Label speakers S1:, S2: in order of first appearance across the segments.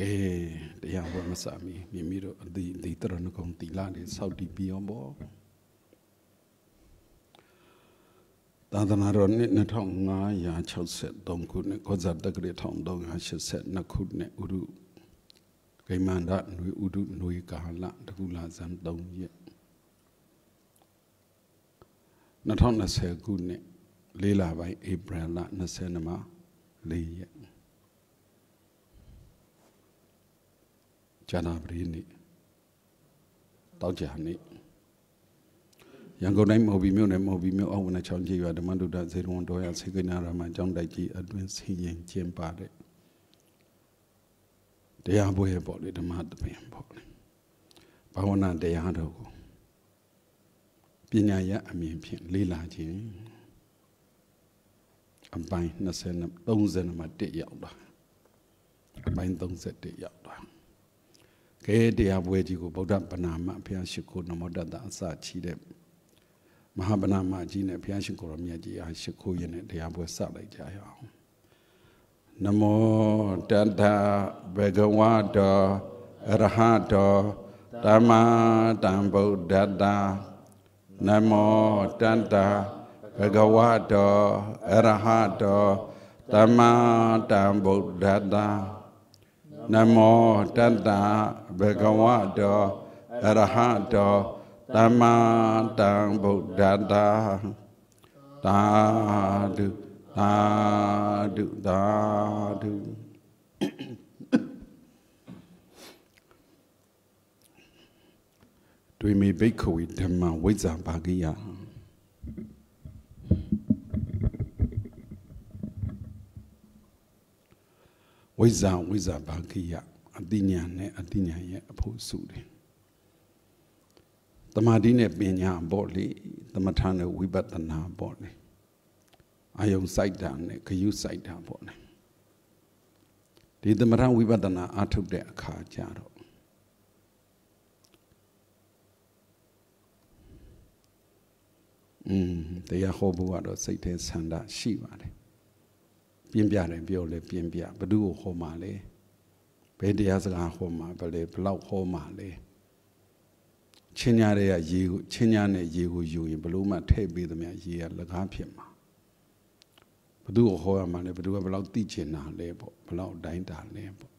S1: ကဲတရားဟောမစာမီမိမိတို့အတိအတိတရဏဂုံတီလာနေစောက်တီပြီးအောင်ပေါ့သာသနာတော်နှစ်2563ခုနှစ်ကောဇာတက္ကရာ1382ခုနှစ်ဥရုဂိမန္ဒနွေဥရုနွေကာလတကူလာဇန်3ရက်2020ခုနှစ်လေးလပိုင်းဧပြီလ20မှာ4ရက် ဇာနာပရိနေ့တောက်ကြနေ့ရန်ကုန်တိုင်းမော်ဘီမြို့နယ်မော်ဘီမြို့အောက်ဝန်ချောင်းကြီးရွာဓမ္မဒုဒဇေရဝန်တော်ရဆေကိနာရမကျောင်းတိုက်ကြီးအတွင်ဆင်းရင်ကျင်းပတဲ့တရားပွဲပေါ့လေဓမ္မသဘင်ပေါ့လေဘာဝနာတရားတော်ကိုပညာရအမြင်ဖြင့်လေ့လာခြင်းအပိုင်း20 30မှာ1ရောက်တာအပိုင်း31ရောက်တာ ကဲတရားပွဲကြီးကိုဗုဒ္ဓပနာမဘုရားရှိခိုးနမောတတအစချီတဲ့မဟာပနာမကြီးနဲ့ဘုရားရှိခိုးတော်မြတ်ကြီးအားရှိခိုးရင်းနဲ့တရားပွဲစလိုက်ကြရအောင်နမောတတဘဂဝတောအရဟတောဓမ္မတံဗုဒ္ဓတနမောတတဘဂဝတောအရဟတောဓမ္မတံဗုဒ္ဓတနမောတတ္တ ဘဂဝတောအရဟတောသမ္မာတံဗုဒ္ဓတာသာဓုသာဓုသာဓုတွေမေဘိက္ခဝေဓမ္မဝိဇ္ဇာပါကိယဝိဇ္ဇာဝိဇ္ဇာဘာကိယ အတိညာနဲ့အတိညာရဲ့အဖို့စုတယ်တမာတိနဲ့ပညာပေါ့လေသမထနဲ့ဝိပဿနာပေါ့လေအာယုံစိုက်တာနဲ့ခရုစိုက်တာပေါ့လေဒီသမထဝိပဿနာအထုတ်တဲ့အခါကျတော့อืมတရားဟောဖို့ကတော့စိတ်ထဲဆန္ဒရှိပါတယ်ပြင်းပြတယ်ပြောလဲပြင်းပြဘ누구ကိုဟောမှာလဲ ဘယ်တရားစကားဟောမှာဘယ်လေဘလောက်ဟောမှာလဲချင်းညာတွေကရေကိုချင်းညာနဲ့ရေကိုယူရင်ဘလို့မှထည့်ပေးသမျှရေကလကားဖြစ်မှာဘသူ့ကိုဟောရမှာလဲဘသူကဘလောက်သိချင်တာလဲပေါ့ဘလောက်တိုင်းတာလဲပေါ့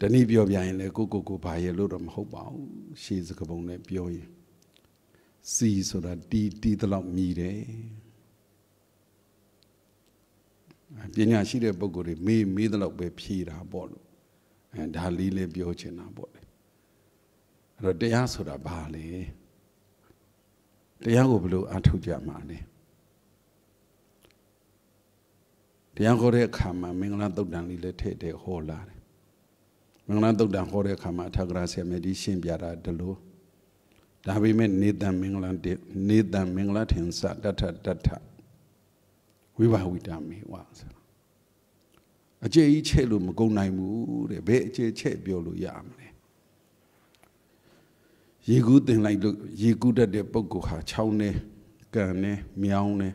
S1: တနည်းပြောပြရင်လေကိုကိုကိုဘာရဲ့လို့တော့မဟုတ်ပါဘူးရှေးစကပုံနဲ့ပြောရင်စီဆိုတာတီတီတလောက်မြည်တယ်ပညာရှိတဲ့ပုဂ္ဂိုလ်တွေမေးမေးတလောက်ပဲဖြေတာပေါ့လို့ အဲဒါလေးလေးပြောချင်တာပေါ့လေအဲ့တော့တရားဆိုတာဘာလဲတရားကိုဘယ်လိုအထောက်ကြမှာလဲတရားဟောတဲ့အခါမှာမင်္ဂလာတုတ်တန်လေးလည်းထည့်ထည့်ဟောလာတယ်မင်္ဂလာတုတ်တန်ဟောတဲ့အခါမှာအထက်ကရာဆရာမကြီးရှင်းပြတာဒီလိုဒါပေမဲ့နေတံမင်္ဂလာနေတံမင်္ဂလာထင်စတထတထဝိဘဝိတာမေဝဆို အကျေကြီးချဲ့လို့မကုန်နိုင်ဘူးတဲ့ဘယ်အကျေချဲ့ပြောလို့ရမလဲရေကူးတင်လိုက်လို့ရေကူးတတ်တဲ့ပုဂ္ဂိုလ်ဟာချောင်းနဲ့ကန်နဲ့မြောင်းနဲ့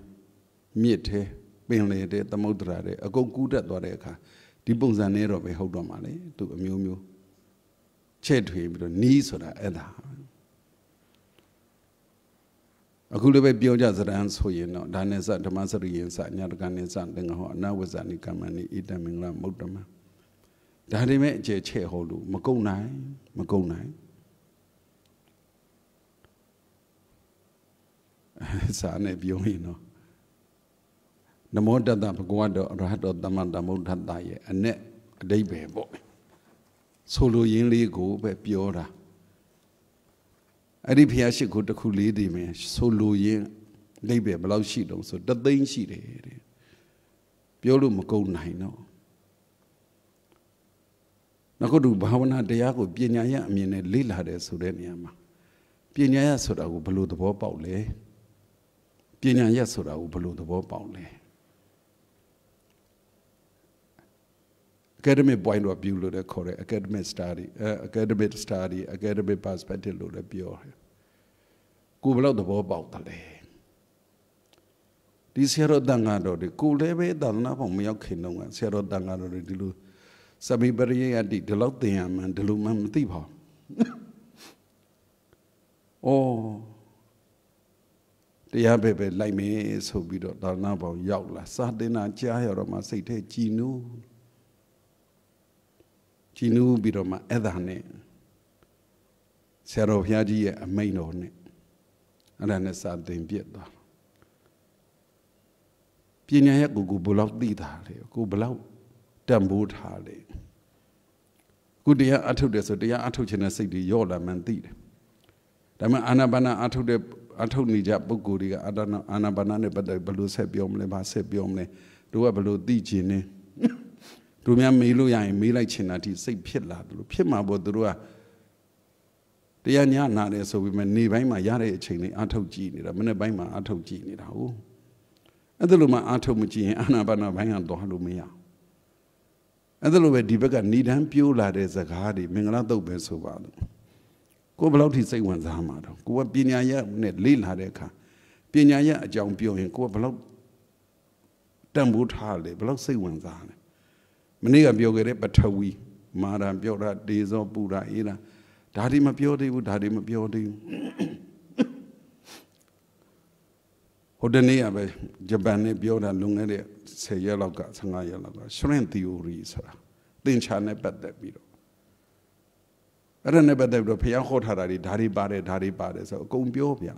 S1: မြစ်ထဲပင်လေတဲ့သမုဒ္ဒရာတဲ့အကုန်ကူးတတ်သွားတဲ့အခါဒီပုံစံနဲ့တော့ပဲဟုတ်တော့မှာလေသူအမျိုးမျိုးချဲ့ထွေပြီးတော့နီးဆိုတာအဲ့ဒါ အခုလည်းပဲပြောကြစရန်ဆိုရင်တော့ဒါနဲ့စဓမ္မစရိယင်စညာတကနဲ့စတင်ဟောအနဝဇ္ဇနိကမ္မနိဣတမင်္ဂလမုဒ္ဓမဒါတွေမဲ့အကျဲချဲ့ဟောလို့မကုန်နိုင်မကုန်နိုင်စာနဲ့ပြောရင်တော့နမောတတဘဂဝတောအရဟတောသမန္တမုဒ္ဓတ္တရဲ့အ ਨੇ အတိဘယ်ပေါ့ဆိုလိုရင်းလေးကိုပဲပြောတာ အဲ့ဒီဖျားရှိခိုးတစ်ခုလေးတည်မယ်ဆိုလိုရင်းလိပ်ပဲဘယ်လောက်ရှိတုံးဆိုတသိန်းရှိတယ်တဲ့ပြောလို့မကုန်နိုင်တော့နောက်ခုဘာဝနာတရားကိုပညာရအမြင်နဲ့လေ့လာတယ်ဆိုတဲ့နေရာမှာပညာရဆိုတာကိုဘယ်လိုသဘောပေါက်လဲပညာရဆိုတာကိုဘယ်လိုသဘောပေါက်လဲ academic point of view လို့လည်းခေါ်တယ် academic study academic study academic perspective လို့လည်းပြောတယ်ကိုဘယ်လောက်သဘောပေါက်တယ်လဲဒီဆရာတော်တန်ဃာတော်တွေကိုလည်းပဲသာသနာ့ဘောင်မရောက်ခင်တော့ဆရာတော်တန်ဃာတော်တွေဒီလိုစပိပရိယတိဒီလောက်သင်ရမှန်ဒီလိုမှမသိပါဘူး။အော်တရားပဲပဲလိုက်မယ်ဆိုပြီးတော့သာနာပေါင်းရောက်လာစာတင်တာကြားရတော့မှစိတ်ထဲကြည်နူး ကြည်နူးပြီးတော့မှအဲ့ဒါနဲ့ဆရာတော်ဘုရားကြီးရဲ့အမိန့်တော်နဲ့အဲ့ဒါနဲ့စာတင်ပြစ်သွားပညာရဲ့ကိုကိုဘလောက်သိတာလေကိုဘလောက်တန်ဖိုးထားလေခုတရားအထုတ်တယ်ဆိုတရားအထုတ်ခြင်းနဲ့စိတ်တွေယော့လာမှန်သိတယ်ဒါမှအာနာပါနာအထုတ်တဲ့အထုတ်နေကြပုဂ္ဂိုလ်တွေကအာနာအာနာပါနာနဲ့ပတ်သက်ဘယ်လိုဆက်ပြောမလဲဘာဆက်ပြောမလဲတို့ကဘယ်လိုသိခြင်း ne တို့များမေးလို့ရရင်မေးလိုက်ချင်တာဒီစိတ်ဖြစ်လာတယ်လို့ဖြစ်မှာပေါ့တို့ကတရားညနာတယ်ဆိုပြီးမှနေပိုင်းမှာရတဲ့အချိန်လေးအထုတ်ကြည့်နေတာမနေ့ပိုင်းမှာအထုတ်ကြည့်နေတာဟုတ်အဲ့ဒါလိုမှအထုတ်မကြည့်ရင်အာနာပါနာဘိုင်းကသွားလို့မရအဲ့ဒါလိုပဲဒီဘက်ကဏိဒန်းပြိုးလာတဲ့ဇကားတွေမင်္ဂလာတုတ်ပဲဆိုပါလို့ကိုဘယ်လောက်ထိစိတ်ဝင်စားမှာတော့ကိုကပညာရက်နဲ့လေ့လာတဲ့အခါပညာရက်အကြောင်းပြောရင်ကိုကဘယ်လောက်တန်ဖိုးထားလဲဘယ်လောက်စိတ်ဝင်စားလဲ မနေ့ကပြောခဲ့တဲ့ပထဝီမာရံပြောတာဒေဇောပူရာအေးတာဒါဒီမပြောသေးဘူးဒါဒီမပြောသေးဘူးဟိုတနေ့ကပဲဂျပန်နဲ့ပြောတာလွန်ခဲ့တဲ့10ရက်လောက်က15ရက်လောက်က shrink theory ဆိုတာသင်္ချာနဲ့ပတ်သက်ပြီးတော့အဲ့ဒါနဲ့ပတ်သက်ပြီးတော့ဖျားခေါ်ထားတာဒီဓာရီပါတယ်ဓာရီပါတယ်ဆိုအကုန်ပြောပြန်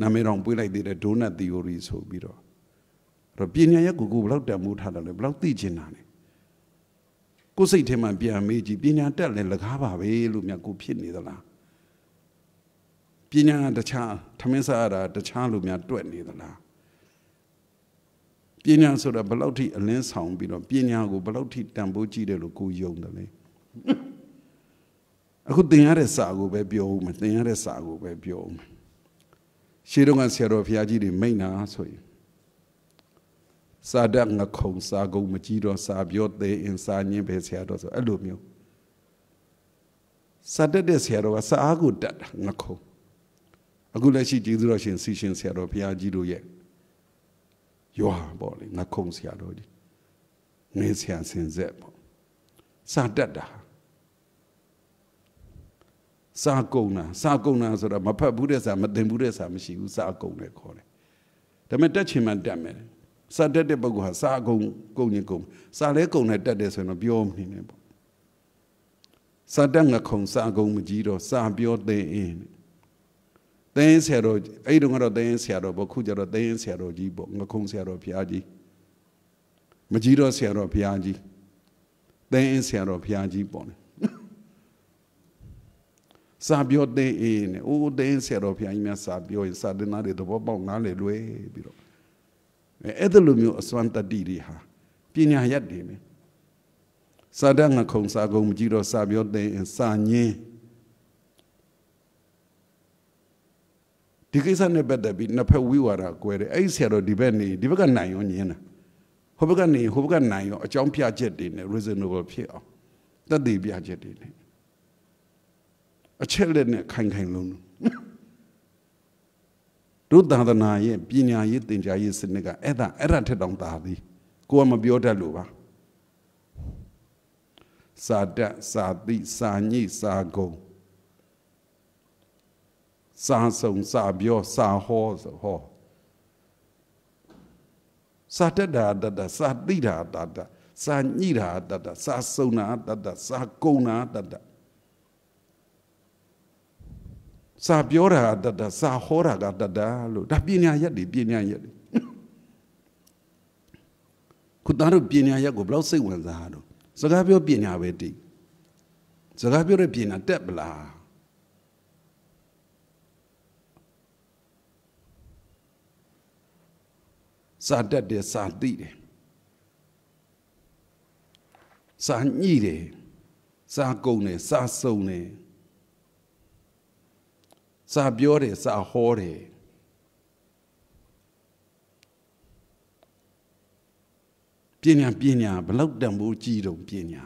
S1: နာမည်တော်ပွေးလိုက်သေးတယ်ဒိုနတ် theory ဆိုပြီးတော့အဲ့တော့ပညာရဲ့ကိုကိုဘယ်လောက်တန်မိုးထားတယ်လဲဘယ်လောက်သိချင်တာလဲ ကိုယ်စိတ်ထဲမှာပြန်မေးကြည့်ပညာတက်လဲလကားပါပဲလို့မြတ်ကိုဖြစ်နေသလားပညာတခြားထမင်းစားရတာတခြားလို့များတွက်နေသလားပညာဆိုတာဘယ်လောက်ထိအလင်းဆောင်ပြီးတော့ပညာကိုဘယ်လောက်ထိတန်ဖိုးကြည့်တယ်လို့ကိုယုံတယ်လေအခုသင်ရတဲ့စာကိုပဲပြောဦးမယ်သင်ရတဲ့စာကိုပဲပြောဦးမယ်ရှေးတုန်းကဆရာတော်ဘုရားကြီးတွေမိန့်တာဆိုရင် စာတတ်ငခုံစာကုံမကြီးတော့စာပြောသေးအင်စာညင်းပဲဆရာတော်ဆိုအဲ့လိုမျိုးစာတတ်တဲ့ဆရာတော်ကစာအားကိုတတ်တာငခုံအခုလက်ရှိကျေးဇူးတော်ရှင်စီရှင်ဆရာတော်ဘုရားကြီးတို့ရဲ့ရွာပေါ့လေငခုံဆရာတော်ကြီးငေးဆရာစင်ဆက်ပေါ့စာတတ်တာစာကုံတာစာကုံတာဆိုတာမဖတ်ဘူးတဲ့စာမသင်ဘူးတဲ့စာမရှိဘူးစာကုံတယ်ခေါ်တယ်ဒါပေမဲ့တက်ချင်မှတက်မယ် စာတက်တဲ့ပုဂ္ဂိုလ်ဟာစာကုံကုံရင်ကုံစာလဲကုံနဲ့တက်တယ်ဆိုရင်တော့ပြောမနေနဲ့ပေါ့စာတက်ငခုံစာကုံမကြီးတော့စာပြောသိအင်းသင်းဆရာတော်အဲ့တုန်းကတော့သင်းဆရာတော်ပေါ့ခုကျတော့သင်းဆရာတော်ကြီးပေါ့ငခုံဆရာတော်ဘုရားကြီးမကြီးတော့ဆရာတော်ဘုရားကြီးသင်းဆရာတော်ဘုရားကြီးပေါ့စာပြောသိအင်းနဲ့အိုးသင်းဆရာတော်ဘုရားကြီးများစာပြောရင်စာတင်သားတွေသဘောပေါက်နားလေလွယ်ပြီးတော့ အဲ့ဒါလိုမျိုးအစွမ်းတတ္တိတွေဟာပညာရက်တွေပဲစာတငခုံစာကုံမကြည့်တော့စာပြောသိရင်စာညင်းဒီကိစ္စနဲ့ပတ်သက်ပြီးနှစ်ဖက်ဝိဝါဒကွဲတယ်အဲ့ဆရာတော်ဒီဘက်နေဒီဘက်ကနိုင်ရောညင်းတာဟိုဘက်ကနေဟိုဘက်ကနိုင်ရောအကြောင်းပြချက်တွေနဲ့ reasonable ဖြစ်အောင်တတ်သိပြချက်တွေနဲ့အချက်လက်နဲ့ခိုင်ခိုင်လုံး တို့သာသနာရဲ့ပညာရေးသင်ကြားရေးစနစ်ကအဲ့ဒါအဲ့ဒါထက်တောင်သာသည်ကိုကမပြောတတ်လို့ပါစာတတ်စာသိစာညိစာကုံစာဆုံစာပြောစာဟောဆိုဟောစာတတ်တာတတ်တာစာသိတာတတ်တာစာညိတာတတ်တာစာဆုံတာတတ်တာစာကုံတာတတ်တာ စာပြောတာတတ်တာစာဟောတာကတတ်တာလို့ဒါပညာရက်တွေပညာရက်တွေခုသားတို့ပညာရက်ကိုဘယ်လောက်စိတ်ဝင်စားတော့စကားပြောပညာပဲတည်စကားပြောတဲ့ပညာတက်ပလားစာတက်တယ်စာသိတယ်စာညှိတယ်စာကုံတယ်စာစုံတယ် စာပြောတယ်စာဟောတယ်ပညာပညာဘလောက်တန်ဖိုးကြီးတော့ပညာ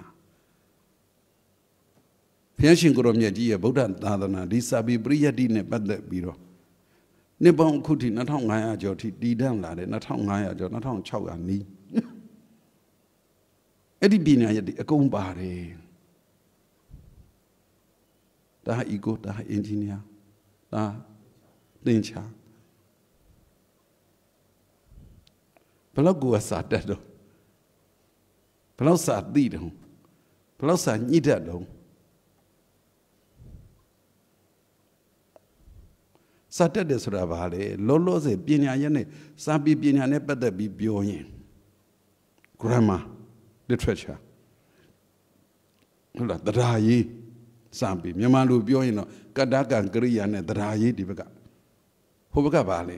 S1: ဘုရားရှင်ကိုရောမြတ်ကြီးရဲ့ဗုဒ္ဓသာသနာဒီစာပေပရိယတ်တိနဲ့ပတ်သက်ပြီးတော့နှစ်ပေါင်းအခုထိ2500ကျော်ထိတည်တံ့လာတယ်2500ကျော်2600နီးအဲ့ဒီပညာရက်တွေအကုန်ပါတယ်ဒါဟာ ego ဒါဟာ engineer ဒါသင်္ချာဘလောက်ကိုစာတက်တော့ဘလောက်စာသိတော့ဘလောက်စာညှိတတ်တော့စာတက်တယ်ဆိုတာဘာလဲလောလောဆယ်ပညာရက်နဲ့စာပေပညာနဲ့ပတ်သက်ပြီးပြောရင် grammar literature ဟုတ်လားတရားရေး စာပေမြန်မာလိုပြောရင်တော့ကတ္တကံကရိယာနဲ့တရားရေးဒီဘက်ကဟိုဘက်ကဘာလဲ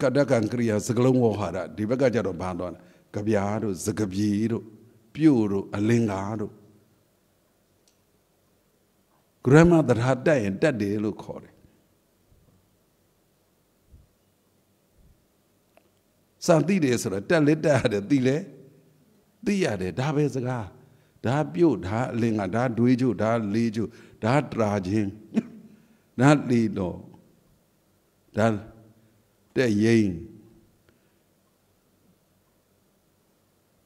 S1: ကတ္တကံကရိယာစကလုံးဝဟာရဒီဘက်ကကျတော့ဘာတော့ကြပြားတို့စကပြေတို့ပြုတ်တို့အလင်္ကာတို့ grammar တရားတက်ရင်တက်တယ်လို့ခေါ်တယ်စာသိတယ်ဆိုတော့တက်လက်တက်ရတယ်သိလဲသိရတယ်ဒါပဲစကား ဒါပြုတ်ဒါအလင်္ကာဒါဒွေးကျုဒါလေးကျုဒါတရာချင်းဒါလီတော့ဒါတဲ့ရင်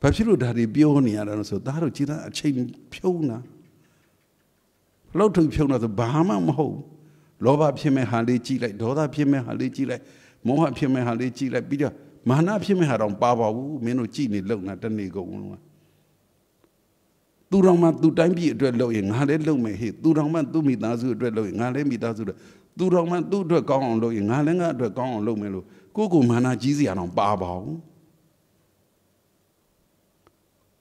S1: ဘာဖြစ်လို့ဒါတွေပြောနေရတာလဲဆိုသားတို့ကြည်သားအချိန်ဖြုံးတာလောက်ထုံဖြုံးတာဆိုဘာမှမဟုတ်လောဘဖြစ်မဲ့ဟာလေးကြည့်လိုက်ဒေါသဖြစ်မဲ့ဟာလေးကြည့်လိုက်မောဟဖြစ်မဲ့ဟာလေးကြည့်လိုက်ပြီးတော့မာနဖြစ်မဲ့ဟာတော့ပါပါဘူးမင်းတို့ကြည့်နေလုံတာတနေ့ကုန်လုံး သူတော်မှသူတိုင်းပြည်အတွက်လုပ်ရင်ငါလည်းလုပ်မယ်ဟေ့သူတော်မှသူမိသားစုအတွက်လုပ်ရင်ငါလည်းမိသားစုအတွက်သူတော်မှသူ့အတွက်ကောင်းအောင်လုပ်ရင်ငါလည်းငါအတွက်ကောင်းအောင်လုပ်မယ်လို့ကိုယ့်ကိုမာနကြီးစရာတော့ပါပါဘူး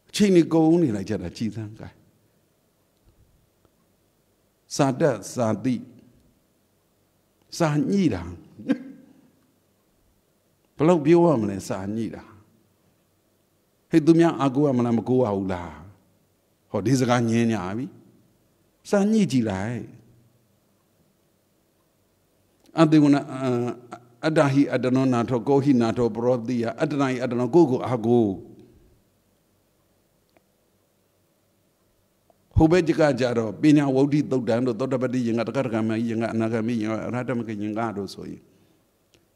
S1: အချိန်ကြီးကုန်နေလိုက်ကြတာကြည်သန်းကဲစာတက်စာတိစာညှိတာဘလို့ပြောရမလဲစာညှိတာဟေ့သူများအကူရမလားမကူရဘူးလား ဟောဒီစကားညင်းညာပြီစာညှိကြည့်လိုက်အတေဝနာအတ္တဟိအတ္တနောနာထောကိုဟိနာထောပရောတိယအတ္တနာဟိအတ္တနောကိုကိုအာကိုဟိုဘက်ကကြတော့ပညာဝုဒ္ဓိသုတ်တံတို့သောတပတိယင်္ဂတက္ကရကမယင်္ဂအနာဂမိယင်္ဂအရဟတမကယင်္ဂတို့ဆိုရင်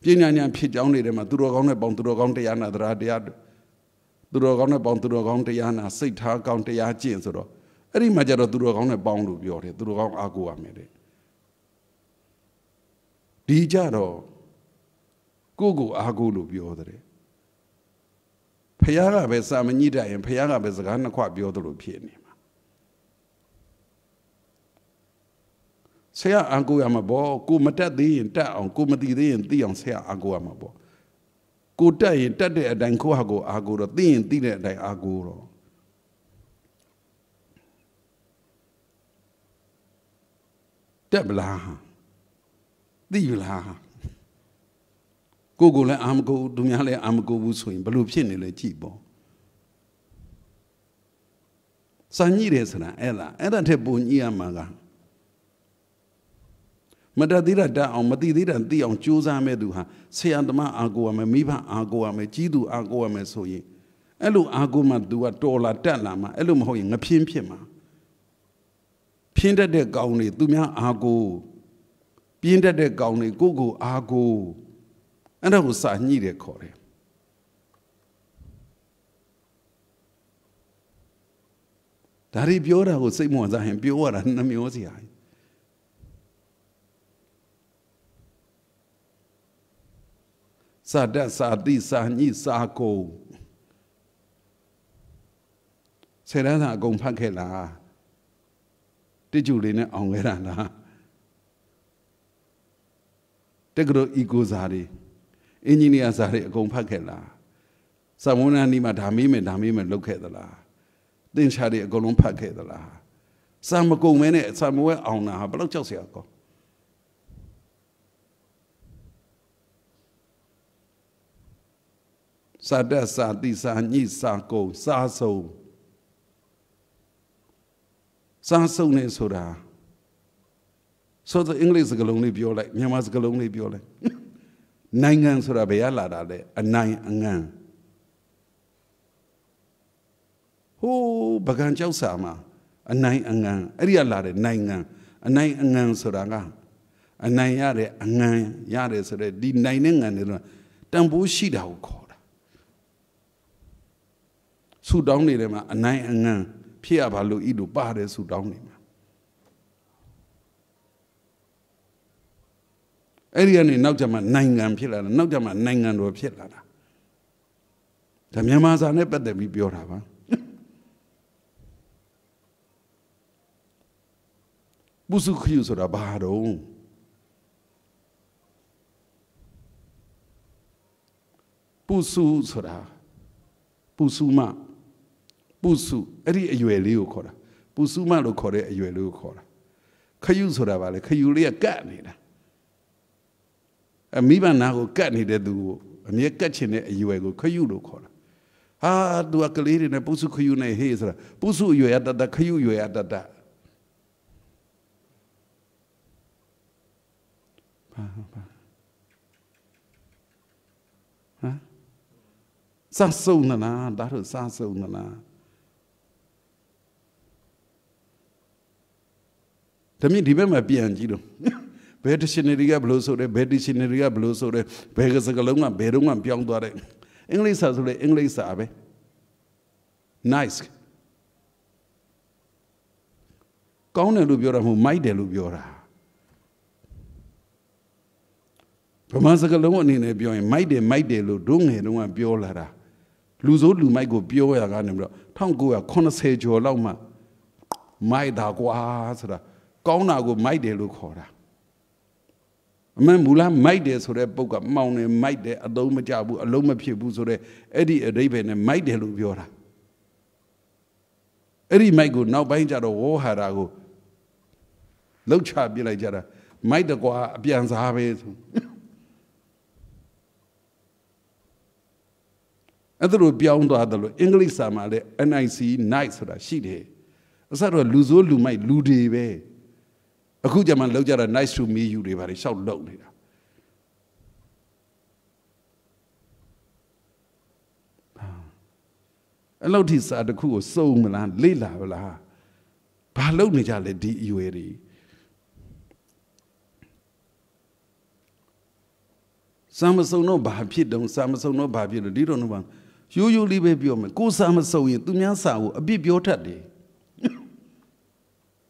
S1: ပညာဉာဏ်ဖြစ်ကြောင်းတွေထဲမှာသူတော်ကောင်းနဲ့ပေါင်းသူတော်ကောင်းတရားနာတရားတရား သူတော်ကောင်းနဲ့ပေါင်းသူတော်ကောင်းတရားနာစိတ်ထားကောင်းတရားကျင့်ဆိုတော့အဲ့ဒီမှာကျတော့သူတော်ကောင်းနဲ့ပေါင်းလို့ပြောတယ်သူတော်ကောင်းအားကိုးရမယ်တဲ့ဒီကြတော့ကိုကိုအားကိုးလို့ပြောတယ်ဖះကပဲစာမညှိတတ်ရင်ဖះကပဲစကားနှစ်ခွပြောသလိုဖြစ်နေမှာဆရာအားကိုးရမှာပေါ့ကိုမတက်သေးရင်တက်အောင်ကိုမသိသေးရင်သိအောင်ဆရာအားကိုးရမှာပေါ့ ကိုတက်ရင်တက်တဲ့အတိုင်းကိုဟာကိုအားကိုးတော့သိရင်သိတဲ့အတိုင်းအားကိုးတော့တက်ပလားသိပလားကိုကိုလည်းအာမကိုသူများလည်းအာမကိုဘူးဆိုရင်ဘလို့ဖြစ်နေလဲကြည့်ပေါ့စာညိတယ်ဆိုတာအဲ့လားအဲ့ဒါထက်ပုံညိရမှာက မတတ်သေးတာတတ်အောင်မသိသေးတာသိအောင်ကြိုးစားမဲ့သူဟာဆရာသမားအာကိုရမယ်မိဘအာကိုရမယ်ကြီးသူအာကိုရမယ်ဆိုရင်အဲ့လိုအာကိုမှသူကတော်လာတက်လာမှအဲ့လိုမဟုတ်ရင်ငပြင်းဖြစ်မှာဖြင်းတတ်တဲ့ကောင်းတွေသူများအာကိုပြင်းတတ်တဲ့ကောင်းတွေကိုကိုအာကိုအဲ့ဒါကိုစာညှိတယ်ခေါ်တယ်ဒါရီပြောတာကိုစိတ်မဝင်စားရင်ပြောရတာနှမျောစရာ စာတက်စာတိစာညှိစာကုန်ဆယ်တန်းစာအကုန်ဖတ်ခဲ့လားတိကျူလေးနဲ့အောင်ခဲ့တာလားတက္ကသိုလ်ဤကိုစာတွေအင်ဂျင်နီယာစာတွေအကုန်ဖတ်ခဲ့လားစာမွန်းနာနီးမှာဒါမေးမယ်ဒါမေးမယ်လုပ်ခဲ့သလားသင်္ချာတွေအကုန်လုံးဖတ်ခဲ့သလားစာမကုန်မဲနဲ့စာမဝဲအောင်တာဟာဘယ်လောက်ကြောက်စရာကော စာတက်စာတိစာညှိစာကုန်စာဆုံးစာဆုံးနေဆိုတာဆိုတော့အင်္ဂလိပ်စကားလုံးလေးပြောလိုက်မြန်မာစကားလုံးလေးပြောလိုက်နိုင်ငံဆိုတာဘယ်ရလာတာလဲအနိုင်အငံဟိုးပကံကြောက်စာမှာအနိုင်အငံအဲ့ဒီကလာတဲ့နိုင်ငံအနိုင်အငံဆိုတာကအနိုင်ရတဲ့အငံရတယ်ဆိုတဲ့ဒီနိုင်တဲ့ငံတွေတော့တန်ဖိုးရှိတာကိုခေါ်တာ ဆုတောင်းနေတဲ့မှာအနိုင်အငံဖြစ်ရပါလို့ဤလိုပါတယ်ဆုတောင်းနေမှာအဲ့ဒီကနေနောက်ကျမှနိုင်ငံဖြစ်လာတာနောက်ကျမှနိုင်ငံတော်ဖြစ်လာတာဒါမြန်မာစာနဲ့ပတ်သက်ပြီးပြောတာပါပုစုခရုဆိုတာဘာတော့ပုစုဆိုတာပုစုမ ပုစုအဲ့ဒီအရွယ်လေးကိုခေါ်တာပုစုမလို့ခေါ်တဲ့အရွယ်လေးကိုခေါ်တာခယုဆိုတာဗာလေခယုလေးကကတ်နေတာအမိဘနာကိုကတ်နေတဲ့သူကိုအမြဲကတ်ချင်တဲ့အရွယ်ကိုခယုလို့ခေါ်တာဟာသူကကလေးတွေနဲ့ပုစုခယုနဲ့ဟေးဆိုတာပုစုအရွယ်ရတတ်တခယုအရွယ်ရတတ်တဘာဘာဟမ်စားစုံနလားဒါတို့စားစုံနလား ဒါမြင့်ဒီဘက်မှာပြန်ကြည့်တော့ဘယ် dictionary ကဘလို့ဆိုတယ်ဘယ် dictionary ကဘလို့ဆိုတယ်ဘယ်စကားလုံးကဘယ်တော့မှပြောင်းသွားတယ်အင်္ဂလိပ်စာဆိုလေအင်္ဂလိပ်စာပဲ nice ကောင်းတယ်လို့ပြောတာမဟုတ်မိုက်တယ်လို့ပြောတာဗမာစကားလုံးအနေနဲ့ပြောရင်မိုက်တယ်မိုက်တယ်လို့ဒုငယ်တုန်းကပြောလာတာလူစိုးလူမိုက်ကိုပြောရကနေပြီးတော့1980ကျော်လောက်မှမိုက်တာကွာဆိုတာ ကောင်းတာကိုမိုက်တယ်လို့ခေါ်တာအမှန်မူလားမိုက်တယ်ဆိုတဲ့ပုတ်ကမှောင်တယ်မိုက်တယ်အသုံးမကျဘူးအလုံးမဖြစ်ဘူးဆိုတဲ့အဲ့ဒီအဓိပ္ပာယ်နဲ့မိုက်တယ်လို့ပြောတာအဲ့ဒီမိုက်ကိုနောက်ပိုင်းကျတော့ဝေါ်ဟာရာကိုလှုပ်ချပြလိုက်ကြတာမိုက်တကွာအပြန်စားပဲဆိုအဲ့ဒါလိုပြောင်းသွားတယ်လို့အင်္ဂလိပ်စာမှာလည်း NIC night ဆိုတာရှိတယ်အစတော့လူဆိုးလူမိုက်လူတွေပဲ အခုကျမှလောက်ကြတာ nice to meet you တွေပါလေရှောက်လုံနေတာအဲ့လောက်ထိစာတစ်ခုကိုစုံမလားလေ့လာမလားဘာလုပ်နေကြလဲဒီအရွယ်တွေစာမစုံတော့ဘာဖြစ်တုံးစာမစုံတော့ဘာဖြစ်လို့ဒီတော့တော့ရိုးရိုးလေးပဲပြောမယ်ကိုစာမစုံရင်သူများစာကိုအပြစ်ပြောတတ်တယ်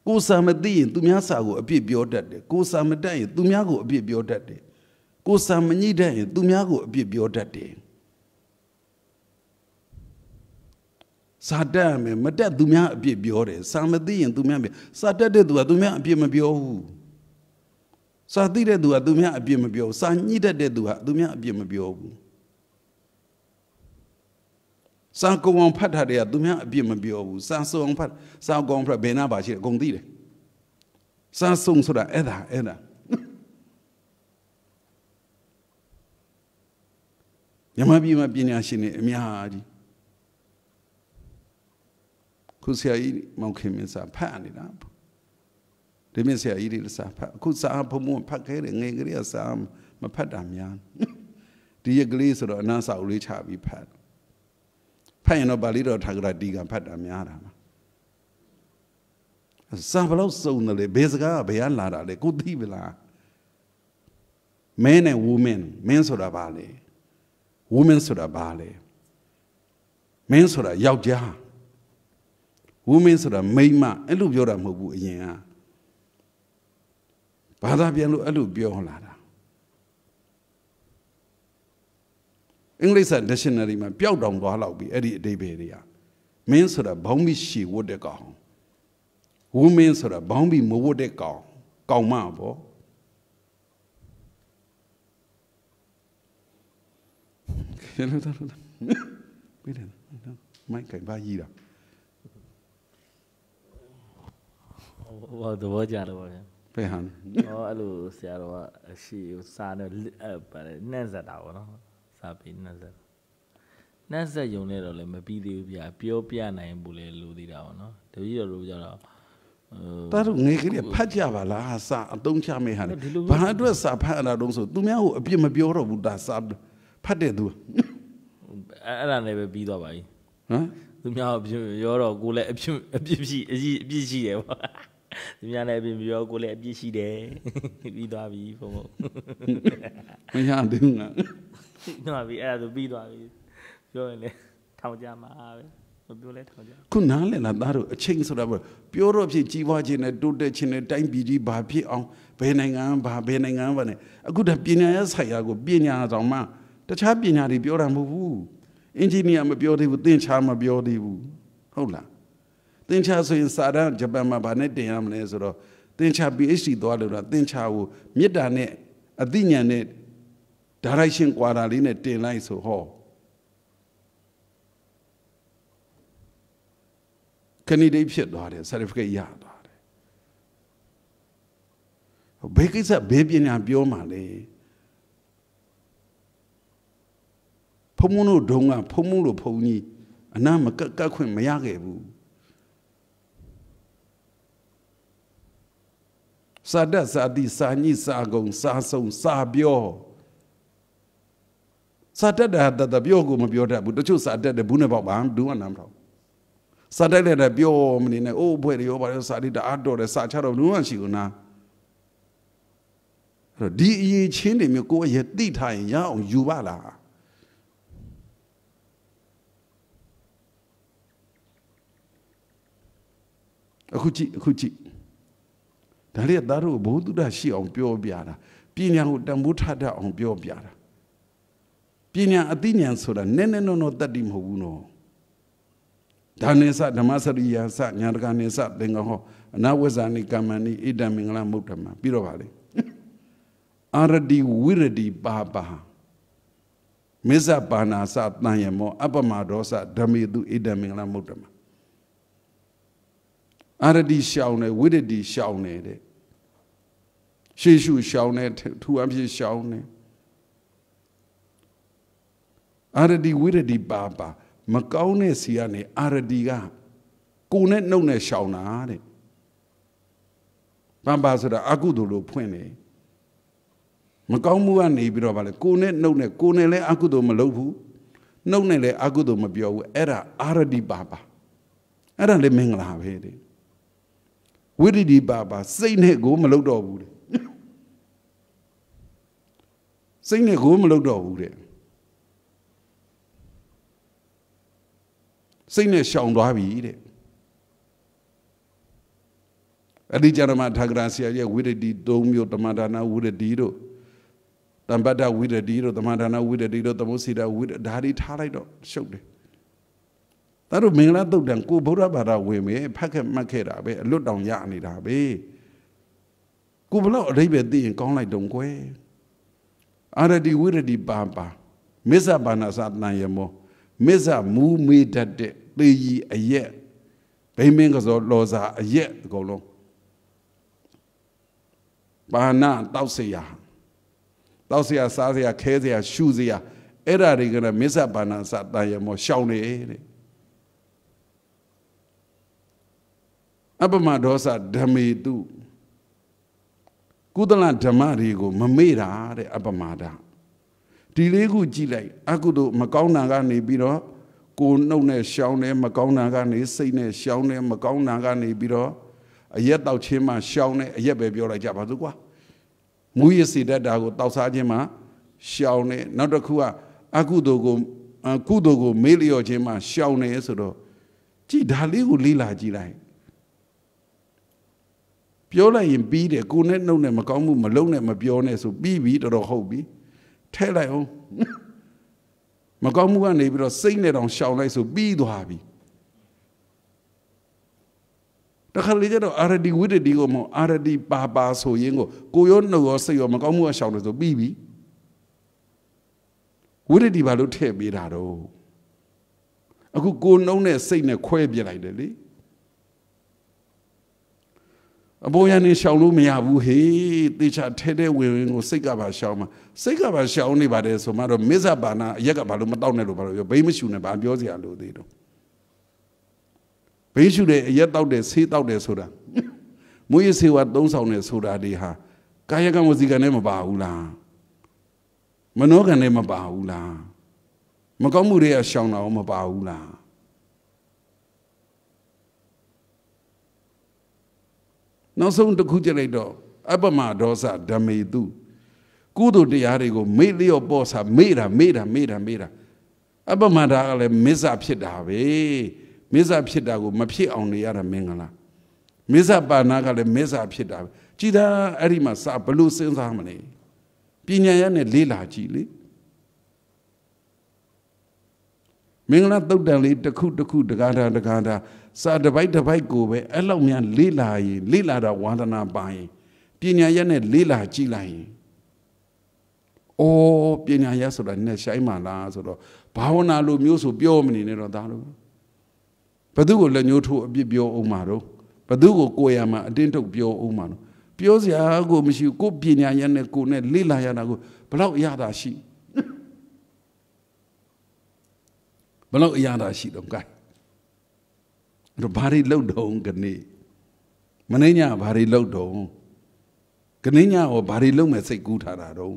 S1: ကိုစာမသိရင်သူများစာကိုအပြစ်ပြောတတ်တယ်ကိုစာမတတ်ရင်သူများကိုအပြစ်ပြောတတ်တယ်ကိုစာမညှိတတ်ရင်သူများကိုအပြစ်ပြောတတ်တယ်စာတက်ရမယ်မတက်သူများအပြစ်ပြောတယ်စာမသိရင်သူများပြောစာတက်တဲ့သူကသူများအပြစ်မပြောဘူးစာသိတဲ့သူကသူများအပြစ်မပြောဘူးစာညှိတတ်တဲ့သူကသူများအပြစ်မပြောဘူး စာကုံအောင်ဖတ်ထားတဲ့ကသူများအပြစ်မပြောဘူးစာစုံအောင်ဖတ်စာကုံဖတ်ဘယ်နာပါရှိတယ်အကုန်သိတယ်စာစုံဆိုတာအဲ့ဒါအဲ့ဒါမြမပြည်မှာပညာရှင်တွေအများကြီးခုဆရာကြီးမောင်ခင်မင်းစာဖတ်နေတာဒီမြဆရာကြီးတွေစာဖတ်အခုစာဖုံဖုံဖတ်ခဲ့တယ်ငယ်ကလေးကစာမဖတ်တာများဒီရက်ကလေးဆိုတော့အနန်းစာအုပ်လေးချပြီးဖတ် ဖတ်ရင်တော့ပါဠိတော်ထာဂရတီကဖတ်တာများတာပါစာဘလို့စုံတယ်လေဘေစကားကဘယ်ကလာတာလဲကိုသိပလား man and woman man ဆိုတာဘာလဲ woman ဆိုတာဘာလဲ man ဆိုတာယောက်ျား woman ဆိုတာမိန်းမအဲ့လိုပြောတာမဟုတ်ဘူးအရင်ကဘာသာပြန်လို့အဲ့လိုပြောလာတာ အင်္ဂလိပ်စာ dictionary မှာပျောက်တောင်သွားလောက်ပြီအဲ့ဒီအဓိပ္ပာယ်တွေကမင်းဆိုတာဘောင်းပြီးရှည်ဝတ်တဲ့ကောင်ဝူမင်းဆိုတာဘောင်းပြီးမဝတ်တဲ့ကောင်ကောင်မပေါ့ရလို့တော့ပြီးတယ်မိုက်ကဘာကြီးတာ
S2: ဟိုတော့ဘောကြတော့ဗျာ
S1: ဘယ်ဟန်
S2: ဟောအဲ့လိုဆရာတော်ကအရှိစာနဲ့အဲ့ဗါလေနှက်ဆက်တာပေါ့နော် စာပြီးနှက်ဆက်နှက်ဆက်ယုံနေတော့လည်းမပြီးသေးဘူးဗျာပြောပြနိုင်ဘူးလေလူသေးတာပေါ့နော်တပည့်တော်တို့ကြတော့
S1: တာတို့ငယ်ကလေးဖတ်ကြပါလားစာအတုံးချမေးဟာဘာအတွက်စာဖတ်ရတာတုံးဆိုသူများကိုအပြစ်မပြောတော့ဘူးဒါစာဖတ်တဲ့သူ
S2: အဲ့ဒါလည်းပဲပြီးသွားပါပြီဟမ်သူများအပြစ်ပြောတော့ကိုလည်းအပြစ်အပြစ်ရှိအပြစ်အပြစ်ရှိတယ်ပေါ့သူများလည်းအပြစ်ပြောကိုလည်းအပြစ်ရှိတယ်ပြီးသွားပြီဘုံဘုံ
S1: မရဘူးငါ
S2: နော်ပြီအဲ့ဒါဆိုပြီးသွားပြီပြောရင်လေထောင်ကြမှာပဲပြောလဲထောက်ကြ
S1: ခုနားလည်လားသားတို့အချိန်ဆိုတာပေါ့ပြောတော့ဖြစ်ကြီးပွားခြင်းနဲ့တိုးတက်ခြင်းနဲ့တိုင်းပြည်ကြီးဘာဖြစ်အောင်ဘယ်နိုင်ငံဘာဘယ်နိုင်ငံဘာနဲ့အခုတည်းပညာရေးဆိုင်ရာကိုပညာဆောင်မှတခြားပညာတွေပြောတာမဟုတ်ဘူးအင်ဂျင်နီယာမပြောသေးဘူးသင်္ချာမပြောသေးဘူးဟုတ်လားသင်္ချာဆိုရင်စာတန်းဂျပန်မှာဘာနဲ့တင်ရမလဲဆိုတော့သင်္ချာ PhD သွားလို့တော့သင်္ချာကိုမေတ္တာနဲ့အသိဉာဏ်နဲ့ direction ကွာတာလေးနဲ့တင်လိုက်ဆိုဟောကနေဒီဖြစ်သွားတယ် certificate ရသွားတယ်ဘယ်ကိစ္စဘယ်ပညာပြောမှလဲဖုံမုံတို့ဒုံကဖုံမုံတို့ဖုံကြီးအနာမကက်ကက်ခွင့်မရခဲ့ဘူးစာတတ်စာတိစာညိစာကုံစာဆုံစာပြော စာတတ်တာတတပြောကိုမပြောတတ်ဘူးတချို့စာတတ်တယ်ဘူးနဲ့ပေါ့ပါဘူးကနားမထောင်စာတိုက်လိုက်တယ်ပြောမနေနဲ့အိုးဘွဲ့တွေရောပါရောစာတိတအားတော်တယ်စာချတော့ဘူးမှရှိဘူးနာအဲ့တော့ဒီအရေးချင်းတွေမျိုးကိုယ်ရဲ့တိထားရင်ရအောင်ယူပါလားအခုကြည့်အခုကြည့်ဒါလေးကသားတို့ဘုသူဒ္ဓရှိအောင်ပြောပြတာပညာကိုတန်ဖိုးထတတ်အောင်ပြောပြတာ ပညာအသိဉာဏ်ဆိုတာနည်းနည်းနော်နော်တတ်တိမဟုတ်ဘူးနော်ဒါနေစဓမ္မစရိယာစညာတကနေစသင်္ကဟောအနဝဇ္ဇာနိကမ္မဏိဣဒံမင်္ဂလမုဒ္ဓမပြီးတော့ပါလေအာရတိဝိရတိပါပါမေဇပါဏာစတန်ယမော အပမဒောစဓမေတုဣဒံမင်္ဂလမုဒ္ဓမအာရတိရှောင်းတယ်ဝိရတိရှောင်းတယ်တဲ့ရှေရှုရှောင်းတယ်ထူအဖြစ်ရှောင်းတယ် အာရတိဝိရတိပါပါမကောင်းတဲ့စီကနေအာရတီကကိုနဲ့နှုတ်နဲ့ရှောင်တာတဲ့ပန်းပါဆိုတာအကုသိုလ်လို့ဖွင့်တယ်မကောင်းမှုကနေပြီးတော့ဗာလေကိုနဲ့နှုတ်နဲ့ကိုနဲ့လည်းအကုသိုလ်မလုပ်ဘူးနှုတ်နဲ့လည်းအကုသိုလ်မပြောဘူးအဲ့ဒါအာရတိပါပါအဲ့ဒါလည်းမင်္ဂလာပဲတဲ့ဝိရိတိပါပါစိတ်နဲ့ကိုမလုပ်တော့ဘူးတဲ့စိတ်နဲ့ကိုမလုပ်တော့ဘူးတဲ့ စိတ်နဲ့ရှောင်သွားပြီတဲ့အဲ့ဒီကြရမထာဂရဆရာရဲ့ဝိရတိ၃မျိုးတမဒါနာဝိရတိတို့တမ္ပတ္တဝိရတိတို့တမဒါနာဝိရတိတို့သမုစီတာဝိရဒါတွေထားလိုက်တော့ရှုပ်တယ်ဒါတို့မင်္ဂလာတုတ်တန်ကိုဗုဒ္ဓဘာသာဝင်မယ်ဖတ်ခဲ့မှတ်ခဲ့တာပဲအလွတ်တောင်ရနေတာပဲကိုဘလို့အရိပ်ပဲသိရင်ကောင်းလိုက်တုံကွယ်အာရတိဝိရတိပါပါမစ္ဆဘာနာသတန်ယမောမစ္ဆမူမေတတ်တဲ့ သေကြီးအရက်ဘိမင်းကစောလောစာအရက်အကုန်လုံးပါဏတောက်เสียတောက်เสียစားเสียခဲเสียရှုเสียအဲ့ဓာတွေကလည်းမစ္ဆပါဏစတန်ရမောရှောင်းတဲ့အပမဒောစဓမေတုကုသလဓမ္မတွေကိုမမေ့တာတဲ့အပမာဒဒီလေးခုကြည့်လိုက်အကုသို့မကောင်းတာကနေပြီးတော့ ကိုနှုတ်နဲ့ရှောင်းတယ်မကောင်းတာကနေစိတ်နဲ့ရှောင်းတယ်မကောင်းတာကနေပြီးတော့အရက်တောက်ချင်းမှရှောင်းတယ်အရက်ပဲပြောလိုက်ကြပါစို့ကွာမူရစီတတ်တာကိုတောက်စားခြင်းမှရှောင်းတယ်နောက်တစ်ခုကအကုသိုလ်ကိုကုသိုလ်ကိုမေးလျော့ခြင်းမှရှောင်းတယ်ဆိုတော့ကြည်ဒါလေးကိုလေးလာကြည့်လိုက်ပြောလိုက်ရင်ပြီးတယ်ကိုနဲ့နှုတ်နဲ့မကောင်းမှုမလုံးနဲ့မပြောနဲ့ဆိုပြီးပြီတော်တော်ဟုတ်ပြီထဲလိုက်အောင် မကောင်းမှုကနေပြီးတော့စိတ်နဲ့တောင်ရှောင်လိုက်ဆိုပြီးသွားပြီတခါလေကျတော့အာရဒီဝိတ္တိကိုမအာရဒီပါပါဆိုရင်ကိုကိုရောနှုတ်ရောစိတ်ရောမကောင်းမှုကရှောင်တယ်ဆိုပြီးပြီဝိတ္တိဘာလို့ထည့်ပေးတာတော့အခုကိုနှုံးနဲ့စိတ်နဲ့ခွဲပြလိုက်တယ်လေ အပေါ်ရနေရှောင်လို့မရဘူးဟေးတေချာထဲထဲဝင်ဝင်ကိုစိတ်ကပါရှောင်မှာစိတ်ကပါရှောင်နေပါတယ်ဆိုမှတော့မစ္ဆဘာနာအရက်ကဘာလို့မတောက်နဲ့လို့ဘာလို့ပြောဘိမရှူနဲ့ဘာပြောစရာလိုသေးတော့ဘိရှူတဲ့အရက်တောက်တယ်ဆေးတောက်တယ်ဆိုတာမွေးဆေးဝါသုံးဆောင်တယ်ဆိုတာဒီဟာကာယကံဝစီကံနဲ့မပါဘူးလားမနောကံနဲ့မပါဘူးလားမကောင်းမှုတွေကရှောင်တာမပါဘူးလား နောက်ဆုံးတစ်ခုကြလိုက်တော့အပမဒောစဓမေတုကုသိုလ်တရားတွေကိုမေ့လျော့ပေါ်စာမေ့တာမေ့တာမေ့တာမေ့တာအပမဒါကလည်းမစ္ဆဖြစ်တာပဲမေဇဖြစ်တာကိုမဖြစ်အောင်နေရတာမင်္ဂလာမေဇပါဏကလည်းမေဇဖြစ်တာပဲကြည်သာအဲ့ဒီမှာစဘလို့စဉ်းစားမလဲပညာရနဲ့လေးလာကြည့်လေမင်္ဂလာတုတ်တန်လေးတစ်ခုတစ်ခုတကားတာတကားတာ စာတစ်ပိုက်တစ်ပိုက်ကိုပဲအဲ့လောက်များလေးလာရင်လေးလာတာဝါဒနာပါရင်ပညာရနဲ့လေးလာကြည့်လိုက်ရင်အိုးပညာရဆိုတာနဲ့ဆိုင်မှလားဆိုတော့ဘာဝနာလိုမျိုးဆိုပြောမနေနဲ့တော့ဒါလို့ဘသူကိုလက်ညှိုးထိုးအပြစ်ပြောအောင်မှာတော့ဘသူကိုကိုယ်ရမှာအတင်းထုတ်ပြောအောင်မှာတော့ပြောစရာကိုမရှိကိုပညာရနဲ့ကိုနဲ့လေးလာရတာကိုဘလောက်အရသာရှိဘလောက်အရသာရှိတော့ gain တော့ဘာတွေလှုပ်တော့ကနေမနှင်းညဘာတွေလှုပ်တော့ကနေညရောဘာတွေလှုပ်မဲ့စိတ်ကူးထားတာတော့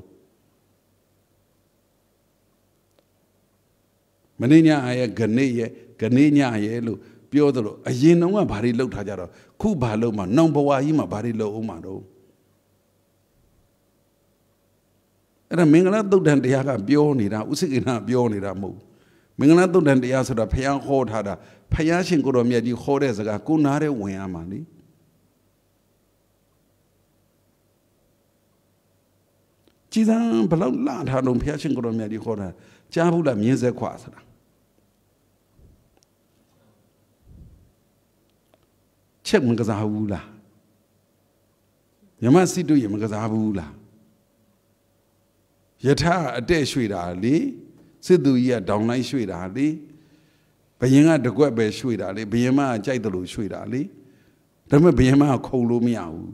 S1: မနှင်းညရဲ့ကနေရဲ့ကနေညရဲ့လို့ပြောသလိုအရင်တုန်းကဘာတွေလှုပ်ထားကြတော့ခုဘာလှုပ်မှနောင်ဘဝကြီးမှာဘာတွေလှုပ်အောင်မှာတော့အဲ့ဒါမင်္ဂလာသုတ်တန်တရားကပြောနေတာဥစိကိဏပြောနေတာမဟုတ် မင်္ဂလာသုတ်တန်တရားဆိုတာဖျားဟောထားတာဖျားရှင်ကိုတော်မြတ်ကြီးဟောတဲ့စကားကိုနားတဲ့ဝင်ရမှာလေကြည်စံဘလောက်လာထားတော့ဖျားရှင်ကိုတော်မြတ်ကြီးဟောတာကြားဘူးလားမြင်းဆက်ခွာဆိုတာချက်မကစားဘူးလားမြမစိတို့ရမကစားဘူးလားယထာအတဲ့ရွှေတာလေ စစ်သူကြီးကဒေါင်လိုက်ရွှေတာလေဘယင်ကတကွက်ပဲရွှေတာလေဘယင်မကကြိုက်တယ်လို့ရွှေတာလေဒါပေမဲ့ဘယင်မကခုံလို့မရဘူး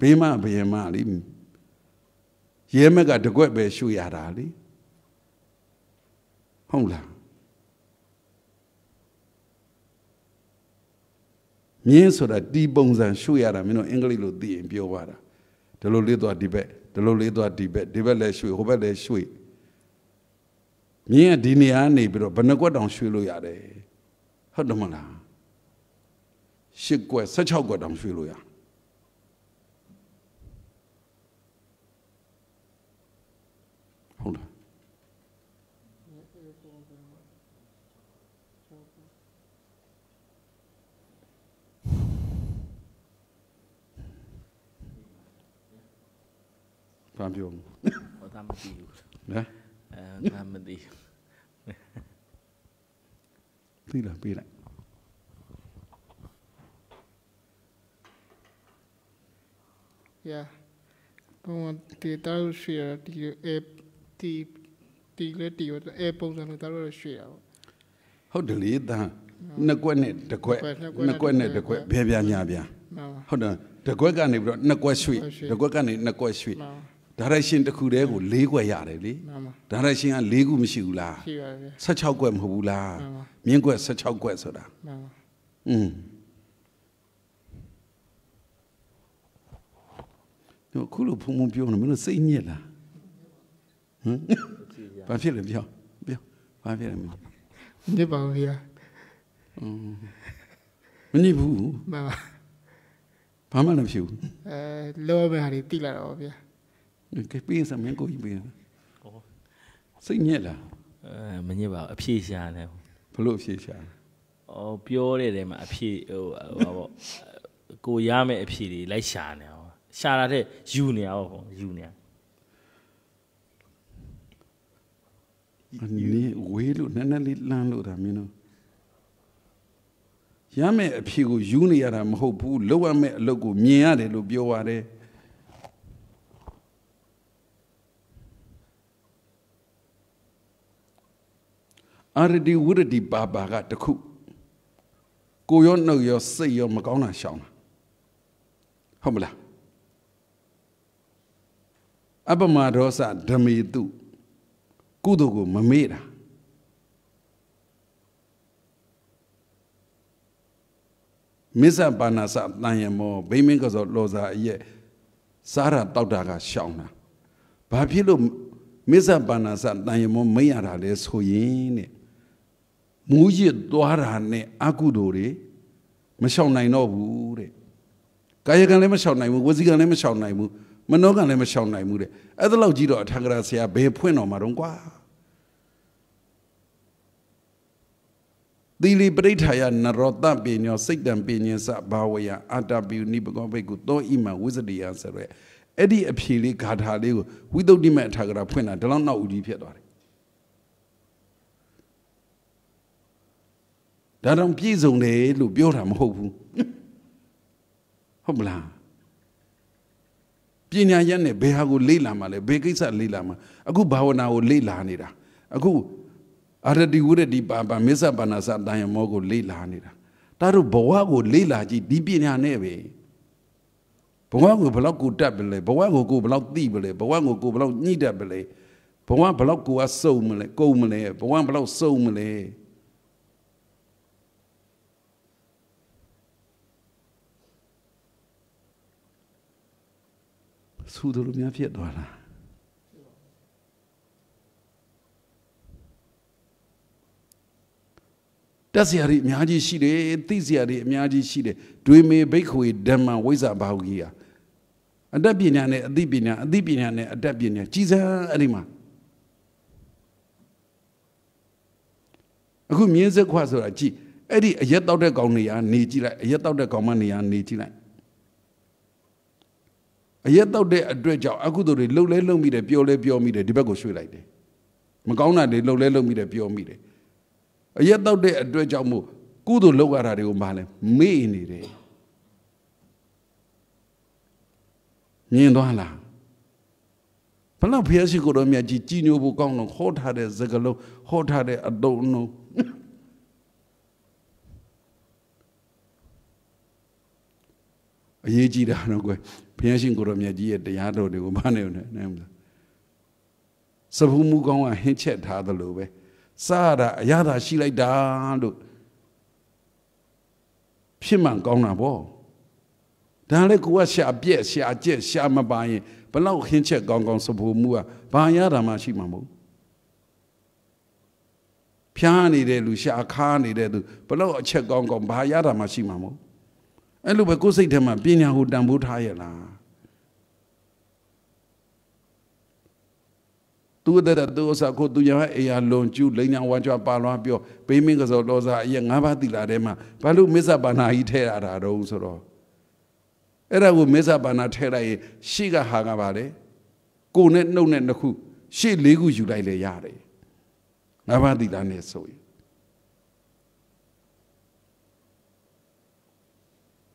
S1: ဘယင်မဘယင်မလေရဲမက်ကတကွက်ပဲရွှေရတာလေဟုတ်လားမြင်းဆိုတာတီးပုံစံရွှေရတာမင်းတို့အင်္ဂလိပ်လိုသိရင်ပြောပါတာဒီလိုလေးသွားဒီဘက်ဒီလိုလေးသွားဒီဘက်ဒီဘက်လည်းရွှေဟိုဘက်လည်းရွှေ မြင်းကဒီနေရာနေပြီးတော့ဘယ်နှကွက်တောင်ရွှေလို့ရတယ်ဟုတ်တယ်မလားရှစ်ကွက်16ကွက်တောင်ရွှေလို့ရဟုတ်လားဘာပြော
S2: ဟောတာမသိဘူး
S1: လဲ
S2: အဲဒါမသိဘူး
S1: သိလားပြေးလိုက်
S3: Ja. ဘုံဒီတားရွှေရဒီအဲဒီဒီလက်ဒီအဲပုံစံလို့တားလို့ရွှေရပါ
S1: ဟုတ်တယ်လေတန်းနှစ်ကွက်နဲ့တစ်ကွက်နှစ်ကွက်နဲ့တစ်ကွက်ဘယ်ပြညာပြ
S3: မှန်ပါ
S1: ဟုတ်တယ်တစ်ကွက်ကနေပြီးတော့နှစ်ကွက်ရွှေ့
S3: ရွှေ့
S1: တစ်ကွက်ကနေနှစ်ကွက်ရွှေ့
S3: မှန်ပါ
S1: ဒါရိုက်ရှင်တစ်ခုတည်းကို၄ကွက်ရတယ်လေ
S3: မှန်ပါ
S1: ဒါရိုက်ရှင်က၄ခုမရှိဘူးလား
S3: ရှိပါတယ်
S1: 16ကွက်မဟုတ်ဘူးလား
S3: မှန်ပါ
S1: မြင်းကွက်16ကွက်ဆိုတာ
S3: မှန်ပါ
S1: อืมတို့ခုလိုဖုံဖုံပြောနေမင်းတို့စိတ်ညစ်လားဟမ်ဘာဖြစ်လဲပြောပြောဘာဖြစ်လဲမင်း
S3: ဒီပါဗျာ
S1: မညစ်ဘူး
S3: မှန်ပါ
S1: ဘာမှလည်းဖြစ်ဘူး
S3: အဲလောဘဟာတွေတိလာတော့ဗျာ
S1: ကဲပေးစမ်းမင်းကိုကြီးပေးစိတ်ညစ်လား
S2: အဲမညစ်ပါဘူးအဖြေရှာတယ်
S1: ဘလို့အဖြေရှာ။
S2: အော်ပြောတဲ့တဲမှာအဖြေဟိုဟောပေါ့ကိုရမယ့်အဖြေတွေလိုက်ရှာနေအောင်။ရှာတာတဲ့ယူနေအောင်ပေါ့ယူနေအောင်
S1: အနည်းဝေးလို့နည်းနည်းလေးလမ်းလို့ဒါမင်းတို့ရမယ်အဖြေကိုယူနေရတာမဟုတ်ဘူးလောက်ရမယ်အလုပ်ကိုမြင်ရတယ်လို့ပြောရတယ် အာရဒီဝရဒီပါပါကတခုကိုရောနှုတ်ရောစိတ်ရောမကောင်းတာရှောင်တာဟုတ်မလားအပမဒေါသဓမေတုကုသိုလ်ကိုမမေ့တာမစ္ဆပါဏာစတန်ယမောဘိမင်းကစောလောစာအရဲ့စားရတောက်တာကရှောင်တာဘာဖြစ်လို့မစ္ဆပါဏာစတန်ယမောမိတ်ရတာလဲဆိုရင်တဲ့ မူးရစ်သွားတာနဲ့အကုသိုလ်တွေမရှောင်နိုင်တော့ဘူးတဲ့ကာယကံလည်းမရှောင်နိုင်ဘူးဝစီကံလည်းမရှောင်နိုင်ဘူးမနောကံလည်းမရှောင်နိုင်ဘူးတဲ့အဲ့ဒါလောက်ကြီးတော့အထံကရာဆရာဘယ်ဖွင့်တော်မှာတော့ကွာသီလီပရိဋ္ဌာယနရောတပညောစိတ်တံပညင်စဘာဝယအာတပိနိပကောဘိကုသောဣမံဝိဇ္ဇတိယဆိုရဲအဲ့ဒီအဖြေလေးဂါထာလေးကိုဝိသုဒ္ဓိမအထာကရာဖွင့်တာဒီလောက်နောက်ဦးကြီးဖြစ်သွားတယ် ဒါတော့ပြည့်စုံတယ်လို့ပြောတာမဟုတ်ဘူးဟုတ်မလားပညာရက်နဲ့ဘယ်ဟာကိုလေ့လာမှာလဲဘယ်ကိစ္စလေ့လာမှာအခုဘာဝနာကိုလေ့လာနေတာအခုအရတိဝရတိပါပါမစ္ဆပါဏာစတန်ယမောကိုလေ့လာနေတာဒါတို့ဘဝကိုလေ့လာကြည့်ဒီပညာနဲ့ပဲဘဝကိုဘယ်လောက်ကိုတတ်ပလဲဘဝကိုကိုဘယ်လောက်သိပလဲဘဝကိုကိုဘယ်လောက်ညှိတတ်ပလဲဘဝဘယ်လောက်ကိုအစုံမလဲကုန်မလဲဘဝဘယ်လောက်စုံမလဲ ဆူတို့လိုများဖြစ်သွားတာတက်စရာတွေအများကြီးရှိတယ်သိစရာတွေအများကြီးရှိတယ်ဒွေမေဘိက္ခွေဓမ္မဝိဇ္ဇဘာဟုကြီးဟာအတတ်ပညာနဲ့အသိပညာအသိပညာနဲ့အတတ်ပညာကြီးစံအဲ့ဒီမှာအခုမြင်းစက်ခွဆိုတာကြည့်အဲ့ဒီအရက်တောက်တဲ့ကောင်နေရာနေကြည့်လိုက်အရက်တောက်တဲ့ကောင်မနေရာနေကြည့်လိုက် အရက်တောက်တဲ့အတွက်ကြောင့်အကုသိုလ်တွေလှုပ်လဲလှုပ်မိတယ်ပျော်လဲပျော်မိတယ်ဒီဘက်ကိုရွှေ့လိုက်တယ်မကောင်းတာတွေလှုပ်လဲလှုပ်မိတယ်ပျော်မိတယ်အရက်တောက်တဲ့အတွက်ကြောင့်မို့ကုသိုလ်လုပ်ရတာတွေကိုမလဲမေ့နေတယ်မြင်သွားလားဘလောက်ဖျက်ရှိကိုတော့မြတ်ကြီးကြီးညိုဖို့ကောင်းတော့ဟောထားတဲ့စကလုံးဟောထားတဲ့အတုံးလုံးအရေးကြီးတာတော့ကွယ် ဘုရားရှင်ကိုရောမြတ်ကြီးရဲ့တရားတော်တွေကိုမနိုင်ဘူးနဲ့နိုင်မလားစဖူးမူကောင်းကဟင်းချက်ထားသလိုပဲစားရတာအရသာရှိလိုက်တာလို့ဖြစ်မှန်ကောင်းတာဗောဒါလည်းကိုကရှာပြက်ရှာကျက်ရှာမပါရင်ဘလောက်ဟင်းချက်ကောင်းကောင်းစဖူးမူကဘာရတာမှရှိမှာမဟုတ်ဖျားနေတဲ့လူရှာခါနေတဲ့သူဘလောက်အချက်ကောင်းကောင်းဘာရတာမှရှိမှာမဟုတ် အဲ့လိုပဲကိုယ်စိတ်ထဲမှာပညာကိုတန်ဖိုးထားရလားသူတဲ့သူအစားကိုသူရဟအေယာလွန်ကျူးလိန်ညာဝါကြွပါလွားပြောဘေးမင်းကစောလောစာအရက်၅ပါးတိလာထဲမှာဘာလို့မစ္ဆပါဏာကြီးထဲရတာတော့ဆိုတော့အဲ့ဒါကိုမစ္ဆပါဏာထဲလိုက်ရင်ရှေ့ကဟာကပါလေကိုနဲ့နှုတ်နဲ့နှစ်ခုရှေ့လေးခုယူလိုက်လေရတယ်၅ပါးတိလာနဲ့ဆိုရင်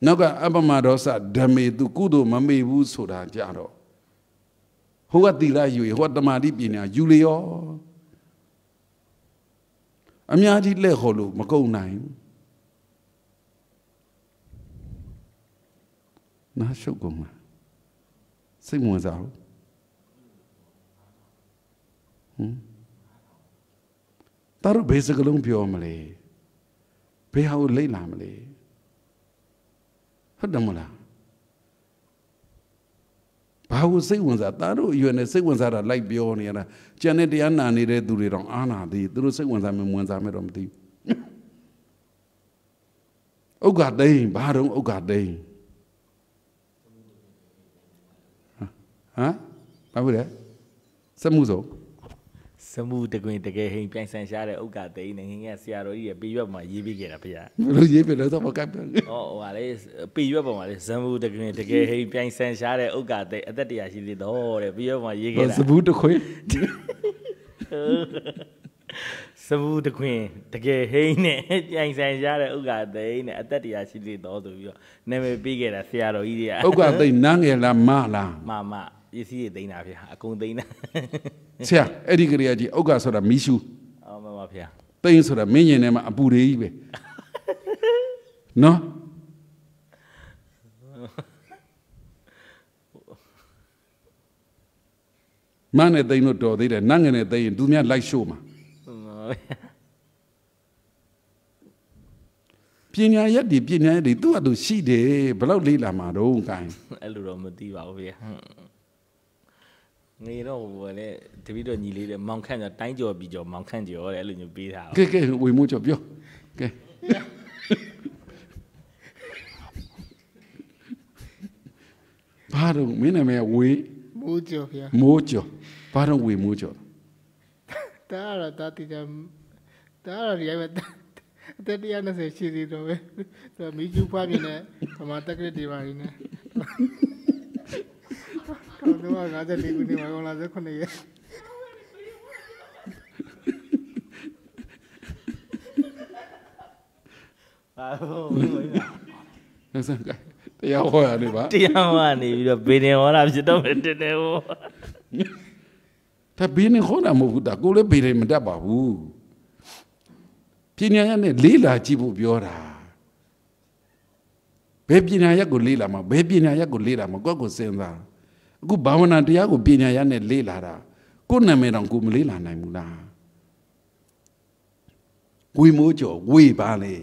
S1: နောက်ကအပမဒေါသဓမေသူကုသိုလ်မမေ့ဘူးဆိုတာကြတော့ဟိုကတိလာယူရဟိုတမာတိပညာယူလျောအများကြီးလက်ခေါ်လို့မကုန်နိုင်နားရှုပ်ကုန်လားစိတ်ဝင်စားဘူးဟမ်တာတို့ဘေးစကလုံးပြောမလဲဘယ်ဟာကိုလိမ့်လာမလဲ ဟုတ်တယ်မလားဘာကိုစိတ်ဝင်စားတာတို့အရွယ်နဲ့စိတ်ဝင်စားတာလိုက်ပြောနေရတာကြံတဲ့တရားနာနေတဲ့သူတွေတော့အားနာသေးသူတို့စိတ်ဝင်စားမှဝင်စားမှတော့မသိဘူးဥက္ကသိန်းဘာတော့ဥက္ကသိန်းဟမ်ဘာဖြစ်လဲစမှုဆုံး
S2: စမှုတကွင်တကယ်ဟိန်ပြိုင်ဆန်ရှားတဲ့ဥက္ကသိန်းနေငယ်ဆရာတော်ကြီးရဲ့ပေရွက်မှာရေးပေးခဲ့တာဗျာ
S1: ဘယ်လိုရေးပြလဲတော့မကပ်ဘူး။
S2: အော်ဟိုဟာလေပေရွက်ပေါ်မှာလေဇမ်ဘူးတကယ်တကယ်ဟိန်ပြိုင်ဆန်ရှားတဲ့ဥက္ကသိန်းအသက်တရာရှိသေးတော့တဲ့ပေရွက်မှာရေးခဲ့တာ
S1: စဘူးတခွေ
S2: စဘူးတခွင်တကယ်ဟိန်းနဲ့ပြိုင်ဆိုင်ရှားတဲ့ဥက္ကသိန်းနဲ့အသက်တရားရှိသေးတော့ဆိုပြီးတော့နာမည်ပေးခဲ့တာဆရာတော်ကြီးတွေက
S1: ဥက္ကသိန်းနန်းငယ်လားမလား
S2: မမ ပစ္စည်းတွေသိမ်းတာဗျာအကုန်သိမ်းတာ
S1: ဆရာအဲ့ဒီကလေးကကြီးဥက္ကဆိုတာမီးရှူ
S2: အော်မမဗျာ
S1: သိန်းဆိုတာမင်းရင်ထဲမှာအပူတွေကြီးပဲနော်မနဲ့သိန်းတို့တော်သေးတယ်နန်းငယ်နဲ့သိရင်သူများလိုက်ရှို့မှာပညာရက်ဒီပညာရက်ဒီသူ့အတူရှိတယ်ဘယ်လောက်လေးလာမှာတော့ကိုင်း
S2: အဲ့လိုတော့မသိပါဘူးဗျာ ငေတော့ဟိုလေတပည့်တော်ညီလေးတဲ့မောင်ခန့်ကျော်တိုင်းကျော်ပြီးကျော်မောင်ခန့်ကျော်တဲ့အဲ့လိုမျိုးပေးထားတာ
S1: ကဲကဲဝေမှုချောပြောကဲဘာတော့မင်းနာမည်ဝေ
S3: မိုးကြော်ဗျာ
S1: မိုးကျော်ဘာတော့ဝေမိုးကျော်
S3: တာရတာတိကြတာရရိုက်ပဲအသက်120ရှိသေးတော့ပဲသူကမီကျူဖွားပြင်းနဲ့ဗမာတက်ကရစ်တွေပါရင်းနဲ့ တော့တော့54ခုနှစ်မှာကောင်လာ19ရက်
S2: ဘာလို့
S1: လက်စံကဲတရားဟောရတယ်ပါ
S2: တရားမှနေပြီးတော့ဘေးနေဟောတာဖြစ်တော့မယ်တင်တယ်ဟော
S1: ဒါဘေးနဲ့ခေါ်တာမဟုတ်ဘူးဒါကိုလည်းဘေးတယ်မတတ်ပါဘူးပညာရနဲ့လေးလာကြည့်ဖို့ပြောတာဘယ်ပညာရက်ကိုလေးလာမှာဘယ်ပညာရက်ကိုလေးလာမှာကိုယ့်ကိုစဉ်းစား အခုဘာဝနာတရားကိုပညာရက်နဲ့လေးလာတာကိုယ်နာမည်တော့ကိုမလေးလာနိုင်ဘူးလားဝေမိုးကျော်ဝေပါလေ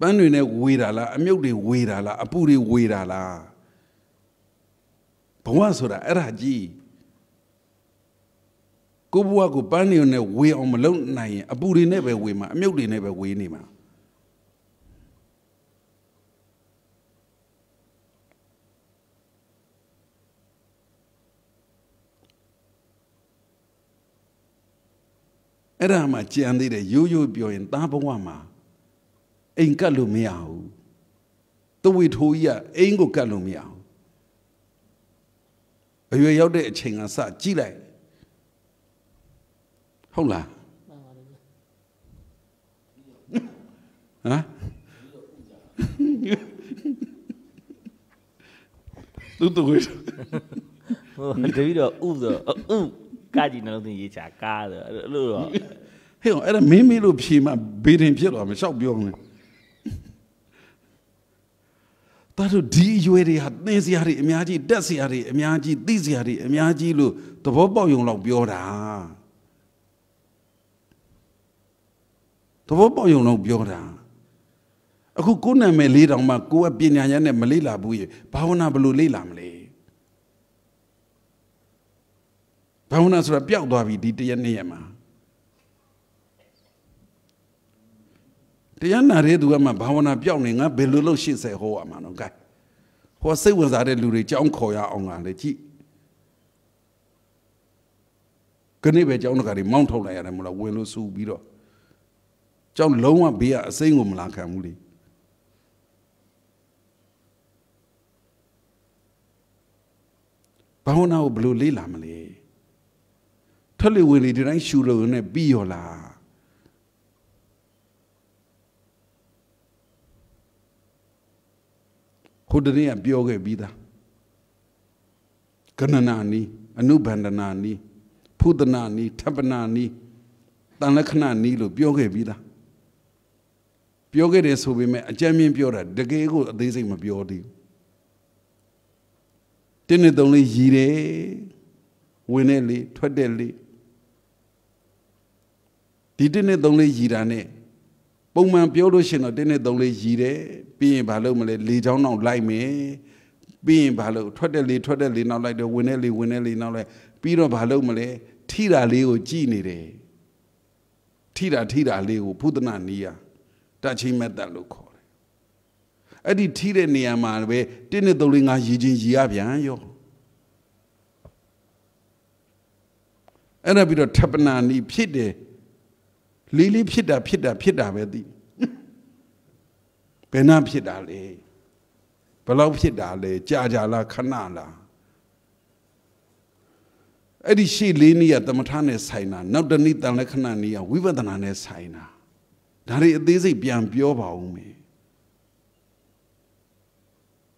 S1: ပန်းတွေနဲ့ဝေတာလားအမြုပ်တွေဝေတာလားအပူတွေဝေတာလားဘဝဆိုတာအဲ့ဒါကြီးကိုဘဝကိုပန်းနေနဲ့ဝေအောင်မလုပ်နိုင်ရင်အပူတွေနဲ့ပဲဝေမှာအမြုပ်တွေနဲ့ပဲဝေနေမှာ အဲ့ဒါမှကြံသေးတယ်ရိုးရိုးပြောရင်သားဘဝမှာအိမ်ကတ်လို့မရဘူးတဝိထိုးကြီးကအိမ်ကိုကတ်လို့မရဘူးအရွယ်ရောက်တဲ့အချိန်ကစကြည့်လိုက်ဟုတ်လားဟမ်တူတူကို
S2: ဟိုတပည့်တော့ဥဆိုဥ ကကြီးနှလုံးသွင်းရေးချကားဆိုအဲ့လိုတော့
S1: ဟဲ့အဲ့ဒါမင်းမေးလို့ဖြေမှဘေးတင်ဖြစ်သွားမှာရှောက်ပြောနေတာတို့ဒီအရွယ်တွေဟာသင်စရာတွေအများကြီးတက်စရာတွေအများကြီးသိစရာတွေအများကြီးလို့သဘောပေါက်ယုံလောက်ပြောတာသဘောပေါက်ယုံလောက်ပြောတာအခုကိုယ်နာမည်လေးတောင်မှကိုယ်ကပညာဉာဏ်နဲ့မလေးလာဘူးရေဘာဝနာဘယ်လိုလေးလာမလဲ ဘာဝနာဆိုတာပျောက်သွားပြီဒီတရက်နေ့ရက်မှာတရားနာတဲ့သူကမှဘာဝနာပျောက်နေငါဘယ်လိုလုပ်ရှေ့ဆက်ဟောရမှာနော်ကဲဟောစိတ်ဝင်စားတဲ့လူတွေကြောင်းခေါ်ရအောင်ကလည်းကြည့်ခဏပဲကြောင်းတကာတွေမောင်းထုတ်လိုက်ရတယ်မလားဝင်လို့စူပြီးတော့ကြောင်းလုံးဝဘေးကအစိမ့်ကိုမလာခံဘူးလေဘာဝနာကိုဘယ်လိုလေးလာမလဲ ထွက်လေဝင်လေဒီတိုင်းရှူလို့နဲ့ပြီးရောလားခုတည်းကပြောခဲ့ပြီးသားကဏနာနီအနုဘန္ဒနာနီဖုဒနာနီထပနာနီတန်လက္ခဏနီလို့ပြောခဲ့ပြီးသားပြောခဲ့တယ်ဆိုပေမဲ့အကြမ်းမြင်ပြောတာတကယ်ကိုအသေးစိတ်မပြောသေးဘူးတင်းနဲ့သုံးလေးရည်တယ်ဝင်တဲ့လေထွက်တဲ့လေ ဒီတင်းနဲ့သုံးလေးရည်တာနဲ့ပုံမှန်ပြောလို့ရှိရင်တော့တင်းနဲ့သုံးလေးရည်တယ်ပြီးရင်ဘာလုပ်မလဲလေချောင်းနောက်လိုက်မယ်ပြီးရင်ဘာလုပ်ထွက်တဲ့လေထွက်တဲ့လေနောက်လိုက်တယ်ဝင်တဲ့လေဝင်တဲ့လေနောက်လိုက်ပြီးတော့ဘာလုပ်မလဲထိတာလေးကိုကြည်နေတယ်ထိတာထိတာလေးကိုဖုဒနာနီးယာတချိမက်တလို့ခေါ်တယ်အဲ့ဒီထိတဲ့နေရာမှာပဲတင်းနဲ့သုံးလေးငါရည်ချင်းရည်ရပြန်ရောအဲ့ဒါပြီးတော့ထပ်ပနာနီးဖြစ်တယ် လေးလေးဖြစ်တာဖြစ်တာဖြစ်တာပဲသိဘယ်နှဖြစ်တာလဲဘယ်လောက်ဖြစ်တာလဲကြာကြာလားခဏလားအဲ့ဒီရှေ့လေးနည်းကသမထနဲ့ဆိုင်တာနောက်တနည်းတန်လက္ခဏာနည်းကဝိပဿနာနဲ့ဆိုင်တာဒါတွေအသေးစိတ်ပြန်ပြောပါဦးမယ်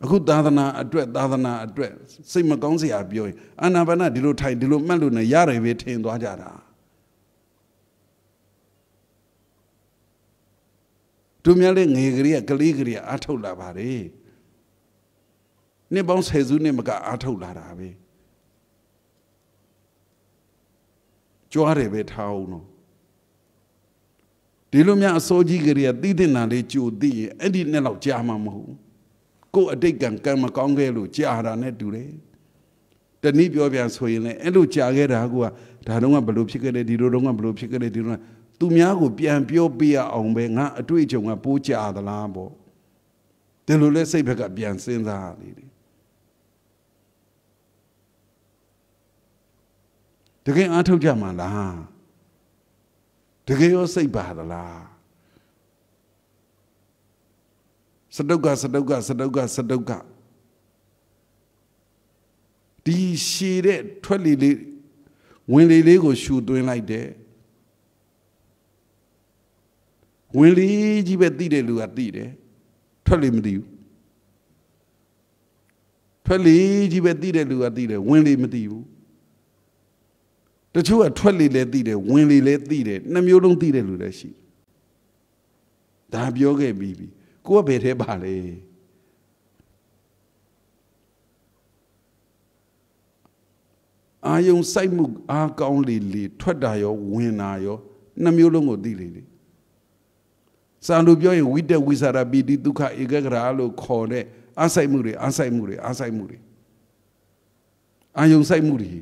S1: အခုသာသနာအတွက်သာသနာအတွက်စိတ်မကောင်းစရာပြောရင်အာနာပါနဒီလိုထိုင်ဒီလိုမှတ်လို့နဲ့ရတယ်ပဲထင်သွားကြတာ သူများလည်းငယ်ကလေးကကလေးကလေးအားထုတ်လာပါတယ်နှစ်ပေါင်းဆယ်စုနှစ်မကအားထုတ်လာတာပဲကြွားတယ်ပဲထားအောင်တော့ဒီလိုများအစိုးကြီးကလေးကသိတဲ့နာလေးကြိုသိရင်အဲ့ဒီနဲ့တော့ကြားမှာမဟုတ်ကိုယ်အတိတ်ကံကံမကောင်းခဲ့လို့ကြားတာနဲ့တူတယ်တနည်းပြောပြန်ဆိုရင်လည်းအဲ့လိုကြားခဲ့တာကဒါတော့ကဘလို့ဖြစ်ခဲ့တယ်ဒီလိုတော့ကဘလို့ဖြစ်ခဲ့တယ်ဒီလို သူများကိုပြန်ပြောပြရအောင်ပဲငါအတွေ့အကြုံကပိုးကြသလားပေါ့ဒီလိုလဲစိတ်ဘက်ကပြန်စဉ်းစားရလေတကယ်အားထုတ်ကြမှာလားတကယ်ရောစိတ်ပါသလားစတုကစတုကစတုကစတုကဒီရှည်တဲ့ထွက်လေလေးဝင်လေလေးကိုရှူသွင်းလိုက်တယ် ဝင်လေကြီးပဲသိတဲ့လူကသိတယ်ထွက်လေမသိဘူးထွက်လေကြီးပဲသိတဲ့လူကသိတယ်ဝင်လေမသိဘူးတချို့ကထွက်လေလည်းသိတယ်ဝင်လေလည်းသိတယ်နှမျိုးလုံးသိတဲ့လူလည်းရှိဒါပြောခဲ့ပြီးပြီကိုကဘယ်ထဲပါလဲအာယုံစိုက်မှုအားကောင်းလေလေထွက်တာရောဝင်တာရောနှမျိုးလုံးကိုသိလေလေ စာလို့ပြောရင်ဝိတက်ဝိသရာပိတိဒုက္ခဧကဂရာလို့ခေါ်တဲ့အဆိုင်မှုတွေအဆိုင်မှုတွေအဆိုင်မှုတွေအာယုံစိုက်မှုတွေ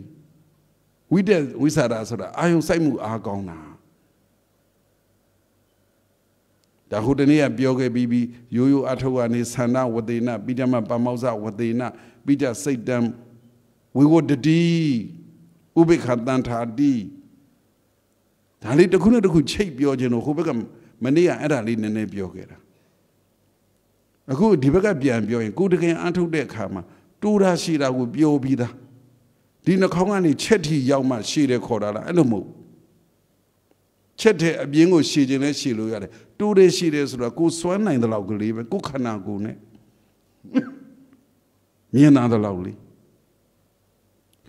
S1: ဝိတက်ဝိသရာဆိုတာအာယုံစိုက်မှုအားကောင်းတာဒါဟိုတနေ့ကပြောခဲ့ပြီးပြီးရိုးရိုးအထုပ်ကနေသန္နဝတေနပိဋကမပမောဇ္ဇဝတေနပိဋကစိတ်တံဝေဝတတိဥပိ္ပခတန်ထာတိဒါလေးတစ်ခုနဲ့တစ်ခုချိတ်ပြောခြင်းတော့ဟိုဘက်က မနေ့ကအဲ့ဒါလေးနည်းနည်းပြောခဲ့တာအခုဒီဘက်ကပြန်ပြောရင်ကိုတကယ်အထုတ်တဲ့အခါမှာတူတာရှိတာကိုပြောပြီးသားဒီနှာခေါင်းကနေချက်ထီရောက်မှရှည်တယ်ခေါ်တာလားအဲ့လိုမဟုတ်ချက်တဲ့အပြင်းကိုရှည်ခြင်းလဲရှည်လို့ရတယ်တူတယ်ရှည်တယ်ဆိုတော့ကိုစွမ်းနိုင်တဲ့လောက်ကလေးပဲကိုခန္ဓာကိုယ်နဲ့မြင်နာတဲ့လောက်လေး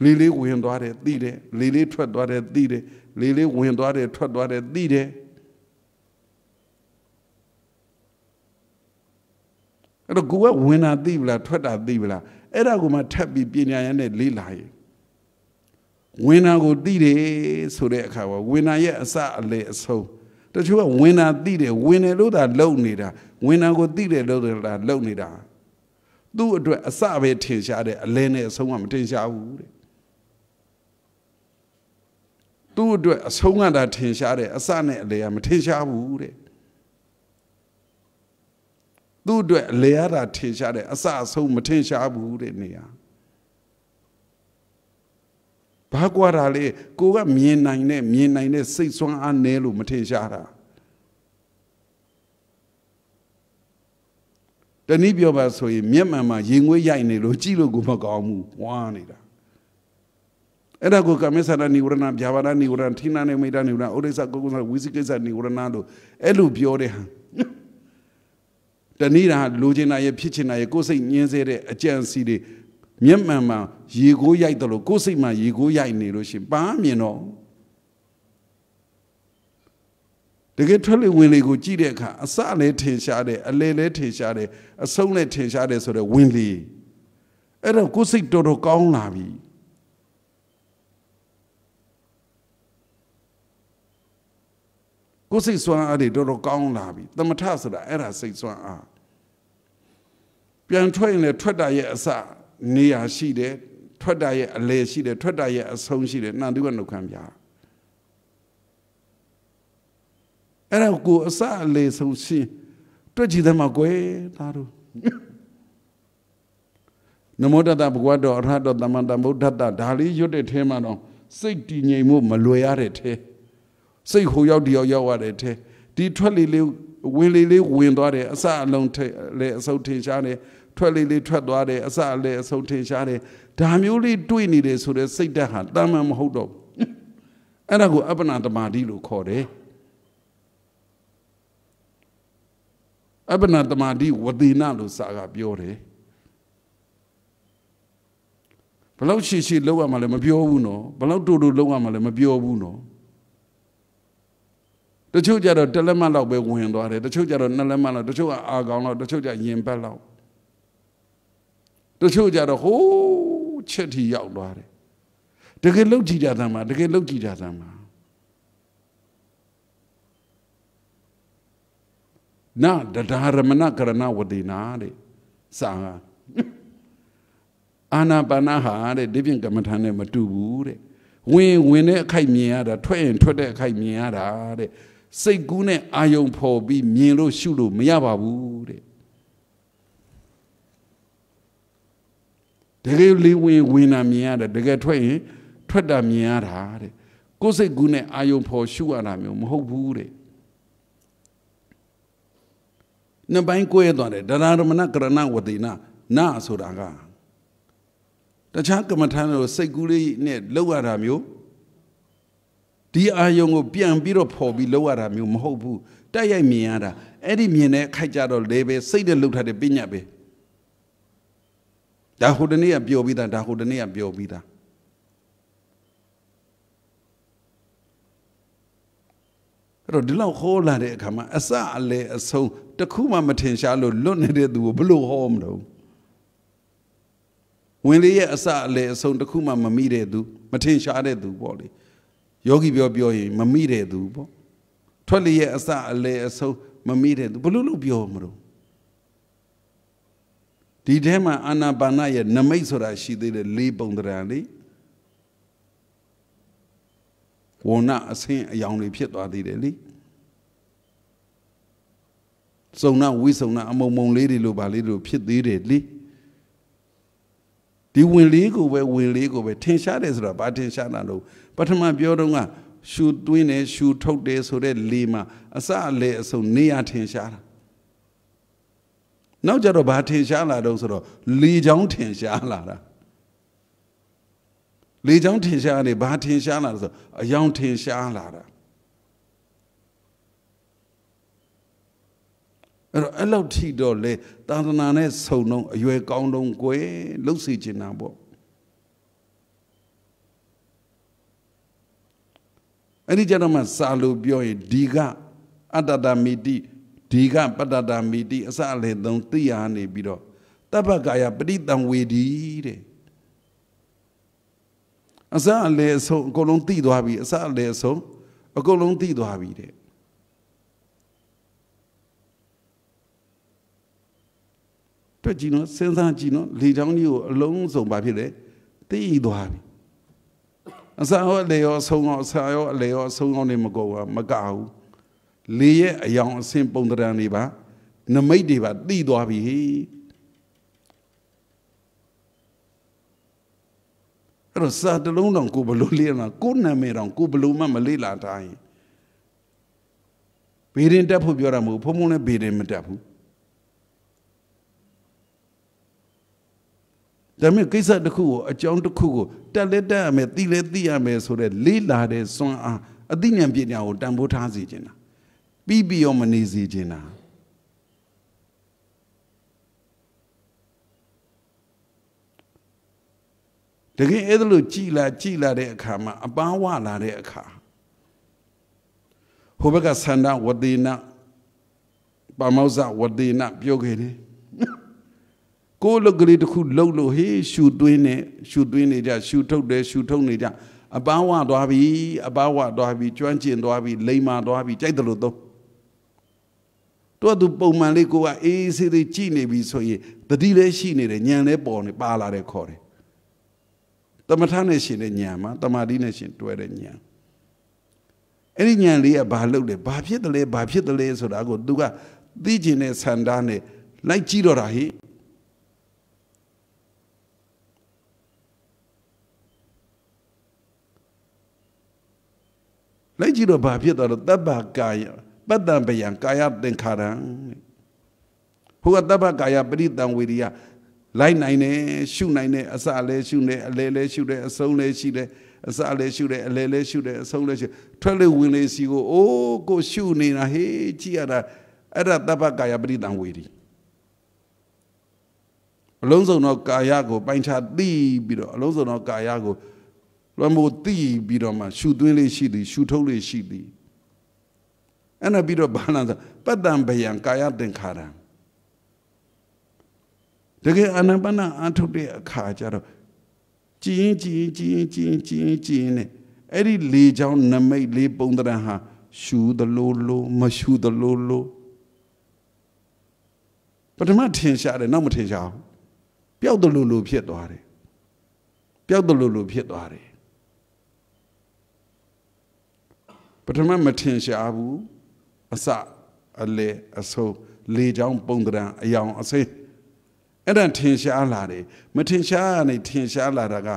S1: လေးလေးဝင်သွားတယ်သိတယ်လေးလေးထွက်သွားတယ်သိတယ်လေးလေးဝင်သွားတယ်ထွက်သွားတယ်သိတယ် အဲ့တော့ကိုကဝင်တာသိပလားထွက်တာသိပလားအဲ့ဒါကိုမှထပ်ပြီးပညာရနဲ့လေးလာရင်ဝင်တာကိုသိတယ်ဆိုတဲ့အခါမှာဝင်တာရဲ့အစအလေအဆုံးတချို့ကဝင်တာသိတယ်ဝင်တယ်လို့သာလုံနေတာဝင်တာကိုသိတယ်လို့သာလုံနေတာသူ့အတွက်အစပဲထင်ရှားတယ်အလဲနဲ့အဆုံးကမထင်ရှားဘူးတဲ့သူ့အတွက်အဆုံးကသာထင်ရှားတယ်အစနဲ့အလဲကမထင်ရှားဘူးတဲ့ သူ့အတွက်အလဲရတာထင်ရှားတယ်အစအဆုံးမထင်ရှားဘူးတဲ့နေရာဘာကွာတာလေကိုကမြင်နိုင်တဲ့မြင်နိုင်တဲ့စိတ်ဆွမ်းအားနည်းလို့မထင်ရှားတာတနည်းပြောပါဆိုရင်မျက်မှန်မှာရင်ငွေးရိုက်နေလို့ကြည့်လို့ကိုမကောင်းဘူးဝါနေတာအဲ့ဒါကိုကမေသရနိဝရဏဗျာပါဒနိဝရဏထိနာနေမိတာနိဝရဏဩရိသကုကုသဝိသိကိစ္စနိဝရဏလို့အဲ့လိုပြောတဲ့ဟာ တနည်းတာလိုချင်တာရဲ့ဖြစ်ချင်တာရဲ့ကိုယ်စိတ်ညင်းစေတဲ့အကြံစီတွေမျက်မှန်မှာရေကိုးရိုက်တယ်လို့ကိုယ်စိတ်မှာရေကိုးရိုက်နေလို့ရှင်ပါမြင်တော့တကယ်ထွက်လေဝင်လေကိုကြည့်တဲ့အခါအစလည်းထင်ရှားတယ်အလေလည်းထင်ရှားတယ်အဆုံးလည်းထင်ရှားတယ်ဆိုတော့ဝင်လေအဲ့တော့ကိုယ်စိတ်တော်တော်ကောင်းလာပြီကိုယ်စိတ်စွမ်းအားတွေတော်တော်ကောင်းလာပြီသမထဆိုတာအဲ့ဒါစိတ်စွမ်းအား ပြန်ထွက်ရင်လည်းထွက်တာရဲ့အစနေရာရှိတယ်ထွက်တာရဲ့အလေရှိတယ်ထွက်တာရဲ့အဆုံးရှိတယ်နှံသူကနှုတ်ခံပြအဲ့ဒါကိုအစအလေဆုံးရှင်းတွေ့ကြည့်တယ်မှာကွယ်သားတို့နမောတတဘဂဝတ်တော်အရဟတောသမန္တဗုဒ္ဓတဒါလေးရွတ်တဲ့ထဲမှာတော့စိတ်တည်ငြိမ်မှုမလွယ်ရတဲ့ထဲစိတ်ဟိုရောက်ဒီရောက်ရောက်ရတဲ့ထဲဒီထွက်လေလေးဝင်လေလေးဝင်သွားတယ်အစအလုံးထဲလေအစုပ်ထင်ရှားတယ် ထွက်လေလေးထွက်သွားတယ်အစအလေအစုပ်ထင်ရှားတယ်ဒါမျိုးလေးတွေ့နေတယ်ဆိုတဲ့စိတ်ဓာတ်ဟာတမန်မဟုတ်တော့အဲ့ဒါကိုအပ္ပနာတမာတိလို့ခေါ်တယ်အပ္ပနာတမာတိဝတိနလို့စာကပြောတယ်ဘလောက်ရှိရှိလောက်ရမှလည်းမပြောဘူးနော်ဘလောက်တူတူလောက်ရမှလည်းမပြောဘူးနော်တချို့ကြတော့တလက်မလောက်ပဲဝင်သွားတယ်တချို့ကြတော့နှစ်လက်မလောက်တချို့ကအာကောင်လောက်တချို့ကြရင်ဘက်လောက် တချို့ကြတော့ဟိုးချက်ထီရောက်သွားတယ်တကယ်လုတ်ကြည့်ကြသမှာတကယ်လုတ်ကြည့်ကြသမှာနာဒဒါရမဏကရဏဝတိနာတဲ့စာအာနာပါနာဟာတဲ့ဒီပြင်ကမ္မထာနဲ့မတူဘူးတဲ့ဝင်ဝင်တဲ့အခိုက်မြင်ရတာထွက်ရင်ထွက်တဲ့အခိုက်မြင်ရတာတဲ့စိတ်ကူးနဲ့အာယုံဖော်ပြီးမြင်လို့ရှုလို့မရပါဘူးတဲ့ တကယ်လေးဝင်ဝင်တာမြင်ရတယ်တကယ်ထွက်ရင်ထွက်တာမြင်ရတာတဲ့ကိုယ်စိတ်ကူးနဲ့အာယုံဖော်ရှုရတာမျိုးမဟုတ်ဘူးတဲ့နှစ်ပိုင်းကိုဲသွားတယ်ဒရာရမဏကရဏဝတိနာနာဆိုတာကတခြားကမ္မထာလို့စိတ်ကူးလေးနဲ့လောက်ရတာမျိုးဒီအာယုံကိုပြန်ပြီးတော့ဖော်ပြီးလောက်ရတာမျိုးမဟုတ်ဘူးတက်ရိုက်မြင်ရတာအဲ့ဒီမြင်တဲ့ခိုက်ကြတော့လေပဲစိတ်နဲ့လှုပ်ထားတဲ့ပညာပဲ ဒါဟိုတနေ့ကပျော်ပြီးသားဒါဟိုတနေ့ကပျော်ပြီးသားအဲ့တော့ဒီလောက်ဟောလာတဲ့အခါမှာအစအလေအဆုံးတခုမှမထင်ရှားလို့လွတ်နေတဲ့သူကိုဘလို့ဟောမလို့ဝင်လေးရဲ့အစအလေအဆုံးတခုမှမမိတဲ့သူမထင်ရှားတဲ့သူပေါ့လေယောဂီပြောပြောရင်မမိတဲ့သူပေါ့ထွက်လေးရဲ့အစအလေအဆုံးမမိတဲ့သူဘလို့လို့ပြောမလို့ ဒီထဲမှာအာနာပါနရဲ့နမိတ်ဆိုတာရှိသေးတယ်လေးပုံတရားလေးဝဏအဆင်းအယောင်တွေဖြစ်သွားသေးတယ်လေစုံနာဝိစုံနာအမုံမုံလေးတွေလိုပါလေးတို့ဖြစ်သေးတယ်လေဒီဝင်လေးကိုပဲဝင်လေးကိုပဲထင်ရှားတယ်ဆိုတာဘာထင်ရှားတာလို့ပထမပြောတော့ကရှူသွင်းတယ်ရှူထုတ်တယ်ဆိုတဲ့လေမှာအစအလေအစုံနေရထင်ရှားတာ နောက်ကြတော့ဘာထင်ရှားလာတော့ဆိုတော့လေချောင်းထင်ရှားလာတာလေချောင်းထင်ရှားနေဘာထင်ရှားလာဆိုအယောင်ထင်ရှားလာတာအဲ့တော့အဲ့လောက်ထိတော့လေသာသနာနဲ့ဆုံတော့အရွယ်ကောင်းတော့ကွယ်လှုပ်စီချင်တာပေါ့အဲ့ဒီကြတော့မှစာလို့ပြောရင်ဒီကအတ္တတမိတိ ဒီကပတ္တတာမိတိအစအလေသုံးသိရနေပြီးတော့တပ္ပကာယပရိတံဝေဒီတဲ့အစအလေအဆုံးအကုန်လုံးသိသွားပြီအစအလေအဆုံးအကုန်လုံးသိသွားပြီတဲ့တွေ့ကြည့်နော်စဉ်းစားကြည့်နော်လေချောင်းကြီးကိုအလုံးစုံပါဖြစ်တယ်သိသွားပြီအစရောအလေရောအဆုံးရောအစရောအလေရောအဆုံးရောနေမကုန်ဘူးမကဘူး လေရဲ့အယောင်အဆင့်ပုံတရံတွေပါနမိတ်တွေပါသိသွားပြီအဲ့တော့စာတလုံးတောင်ကိုဘလို့လေးလာကိုနာမည်တောင်ကိုဘလို့မှမလေးလာတိုင်းဘေးရင်တက်ဖို့ပြောတာမဟုတ်ဘုံဘုံလည်းဘေးရင်မတက်ဘူးဒါပေမဲ့ကိစ္စတစ်ခုကိုအကြောင်းတစ်ခုကိုတက်လက်တက်ရမယ်သိလဲသိရမယ်ဆိုတဲ့လေးလာတဲ့စွမ်းအားအသိဉာဏ်ပညာကိုတန်ဖိုးထားစေခြင်းတာ ပြီးပြီးရောမနေစေခြင်းတာတကယ်အဲ့ဒါလို့ကြည်လာကြည်လာတဲ့အခါမှာအပန်းဝလာတဲ့အခါဟိုဘက်ကဆန္ဒဝတိနပါမောဇဝတိနပြောခဲ့တယ်ကိုယ်လုတ်ကလေးတစ်ခုလှုပ်လို့ဟေးရှူသွင်းနေရှူသွင်းနေကြရှူထုတ်တယ်ရှူထုတ်နေကြအပန်းဝသွားပြီအပန်းဝသွားပြီကျွမ်းကျင်သွားပြီလိမ္မာသွားပြီကြိုက်တယ်လို့တော့ တို့ကသူပုံမှန်လေးကိုကအေးဆေးသေးကြည်နေပြီဆိုရင်တတိလည်းရှိနေတယ်ညံလည်းပေါ်နေပါလာတယ်ခေါ်တယ်တမထနဲ့ရှင်တဲ့ညံမှာတမာတိနဲ့ရှင်တွဲတဲ့ညံအဲ့ဒီညံလေးကဘာလုပ်လဲဘာဖြစ်တယ်လဲဘာဖြစ်တယ်လဲဆိုတာကိုသူကသိကျင်တဲ့ဆန္ဒနဲ့လိုက်ကြည့်တော့တာဟိလိုက်ကြည့်တော့ဘာဖြစ်သွားတော့တပ္ပကာယ ပတ္တံပယံကာယသင်္ခါရံဟိုကတပ္ပကာယပရိတံဝေရိယလိုက်နိုင်တယ်ရှုနိုင်တယ်အစလည်းရှုတယ်အလဲလည်းရှုတယ်အဆုံးလည်းရှိတယ်အစလည်းရှုတယ်အလဲလည်းရှုတယ်အဆုံးလည်းရှုထွက်လေဝင်လေစီကိုအိုးကိုရှုနေတာဟေးကြည့်ရတာအဲ့ဒါတပ္ပကာယပရိတံဝေရိအလုံးစုံသောကာယကိုပိုင်းခြားသိပြီးတော့အလုံးစုံသောကာယကိုလွန်မို့သိပြီးတော့မှရှုသွင်းလေးရှိသည်ရှုထုတ်လေးရှိသည် အဲ့ဒါပြီးတော့ဘာလဲဆိုပတ္တံဘယံကာယသင်္ခါရံတကယ်အာနာပါနအထုတ်တဲ့အခါကျတော့ကြည်ရင်ကြည်ရင်ကြည်ရင်ကြည်ရင်ကြည်ရင်ကြည်ရင်နဲ့အဲ့ဒီလေချောင်းနမိတ်လေးပုံတရံဟာရှူသလိုလိုမရှူသလိုလိုပထမထင်ရှားတယ်နောက်မထင်ရှားဘူးပျောက်သလိုလိုဖြစ်သွားတယ်ပျောက်သလိုလိုဖြစ်သွားတယ်ပထမမထင်ရှားဘူး အစအလေအစိုးလေချောင်းပုံတရံအယောင်အစိမ်းအဲ့ဒါထင်ရှားလာတယ်မထင်ရှားနေထင်ရှားလာတာက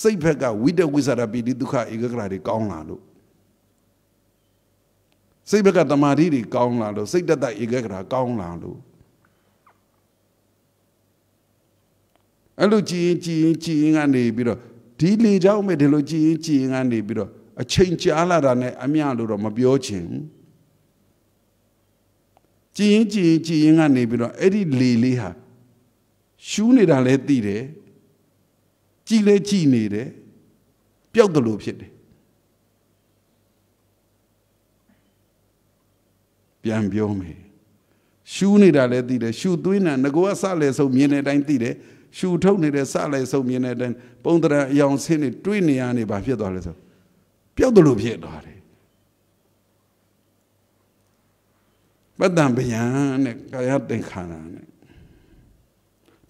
S1: စိတ်ဘက်ကဝိတဝိဇာရပိတိဒုက္ခဧကဂရာတွေကောင်းလာလို့စိတ်ဘက်ကတမာတိတွေကောင်းလာလို့စိတ်တတဧကဂရာကောင်းလာလို့အဲ့လိုကြည်ရင်ကြည်ရင်ကြည်ရင်ကနေပြီးတော့ဒီလေကြောင်းမဲ့ဒီလိုကြည်ရင်ကြည်ရင်ကနေပြီးတော့အချိန်ကြာလာတာနဲ့အမြလို့တော့မပြောချင်ဘူး ကြည်ရင်ကြည်ရင်ကြည်ရင်ကနေပြီးတော့အဲ့ဒီလေလေးဟာရှူးနေတာလဲသိတယ်ကြည်လဲကြည်နေတယ်ပျောက်တယ်လို့ဖြစ်တယ်ပြန်ပြောမယ်ရှူးနေတာလဲသိတယ်ရှူသွင်းတာငကောကစလဲဆုံးမြင်တဲ့အတိုင်းသိတယ်ရှူထုတ်နေတဲ့စလဲဆုံးမြင်တဲ့အတိုင်းပုံတရအယောင်ဆင်းနေတွေးနေရနေဘာဖြစ်သွားလဲဆိုပျောက်တယ်လို့ဖြစ်သွားတယ် ပတ္တံဗျံနဲ့ကာယသင်္ခါရနဲ့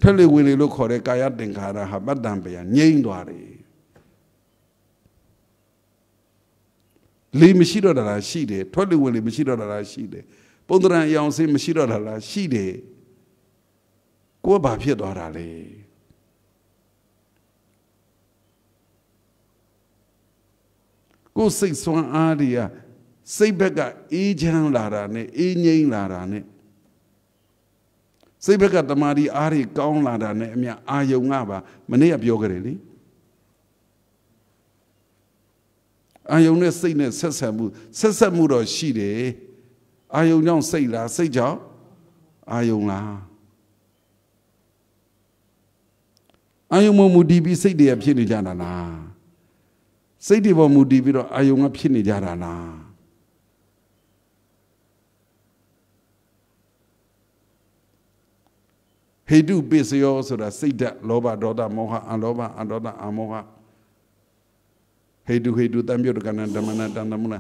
S1: ထက်လေဝင်လေလို့ခေါ်တဲ့ကာယသင်္ခါရဟာပတ္တံဗျံငြိမ့်သွားတယ်လေမရှိတော့တာလားရှိတယ်ထွက်လေဝင်လေမရှိတော့တာလားရှိတယ်ပုံတရံအယောင်စေးမရှိတော့တာလားရှိတယ်ကိုယ်ကဘာဖြစ်သွားတာလဲကိုယ်စိတ်ဆွမ်းအားတွေက စိတ်ဘက်ကအေးချမ်းလာတာနဲ့အေးငြိမ်းလာတာနဲ့စိတ်ဘက်ကတမာဒီအားတွေကောင်းလာတာနဲ့အမြအာယုံကပါမနေ့ကပြောကြတယ်လေအာယုံနဲ့စိတ်နဲ့ဆက်ဆက်မှုဆက်ဆက်မှုတော့ရှိတယ်အာယုံကြောင့်စိတ်လားစိတ်ကြောင့်အာယုံလားအာယုံမမူတည်ပြီးစိတ်တွေဖြစ်နေကြတာလားစိတ်တွေပေါ်မူတည်ပြီးတော့အာယုံကဖြစ်နေကြတာလား ဟေတုပိစယောဆိုတာစိတ်ဓာတ်လောဘဒေါသမောဟအလောဘအဒေါသအမောဟဟေတုဟေတုတံပြုတ်ကနဓမ္မနာတန်တမနာ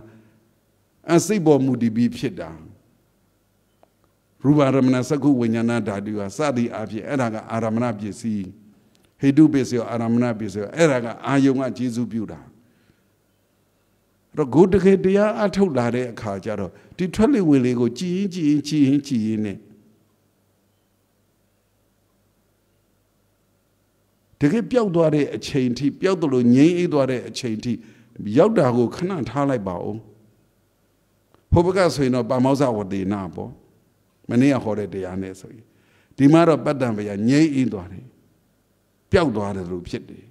S1: အစိတ်ပေါ်မူတည်ပြီးဖြစ်တာရူပရမဏစကုဝိညာဏဓာတုဟာစသည်အဖြစ်အဲ့ဒါကအာရမဏပစ္စည်းဟေတုပိစယောအာရမဏပစ္စယောအဲ့ဒါကအာယုံကကျေစုပြုတာတော့ဂုတကေတရားအထုတ်လာတဲ့အခါကျတော့ဒီထွက်လေဝင်လေကိုကြည်ရင်ကြည်ရင်ကြည်ရင်ကြည်ရင်နဲ့ တကယ်ပျောက်သွားတဲ့အချိန်ထိပျောက်တယ်လို့ငြိမ်းအေးသွားတဲ့အချိန်ထိရောက်တာကိုခဏထားလိုက်ပါဦးဟိုဘကဆိုရင်တော့ပါမောဇဝတေနာပေါ့မနေ့ကဟောတဲ့တရားနဲ့ဆိုရင်ဒီမှာတော့ပတ္တံဗျာငြိမ်းအေးသွားတယ်ပျောက်သွားတယ်လို့ဖြစ်တယ်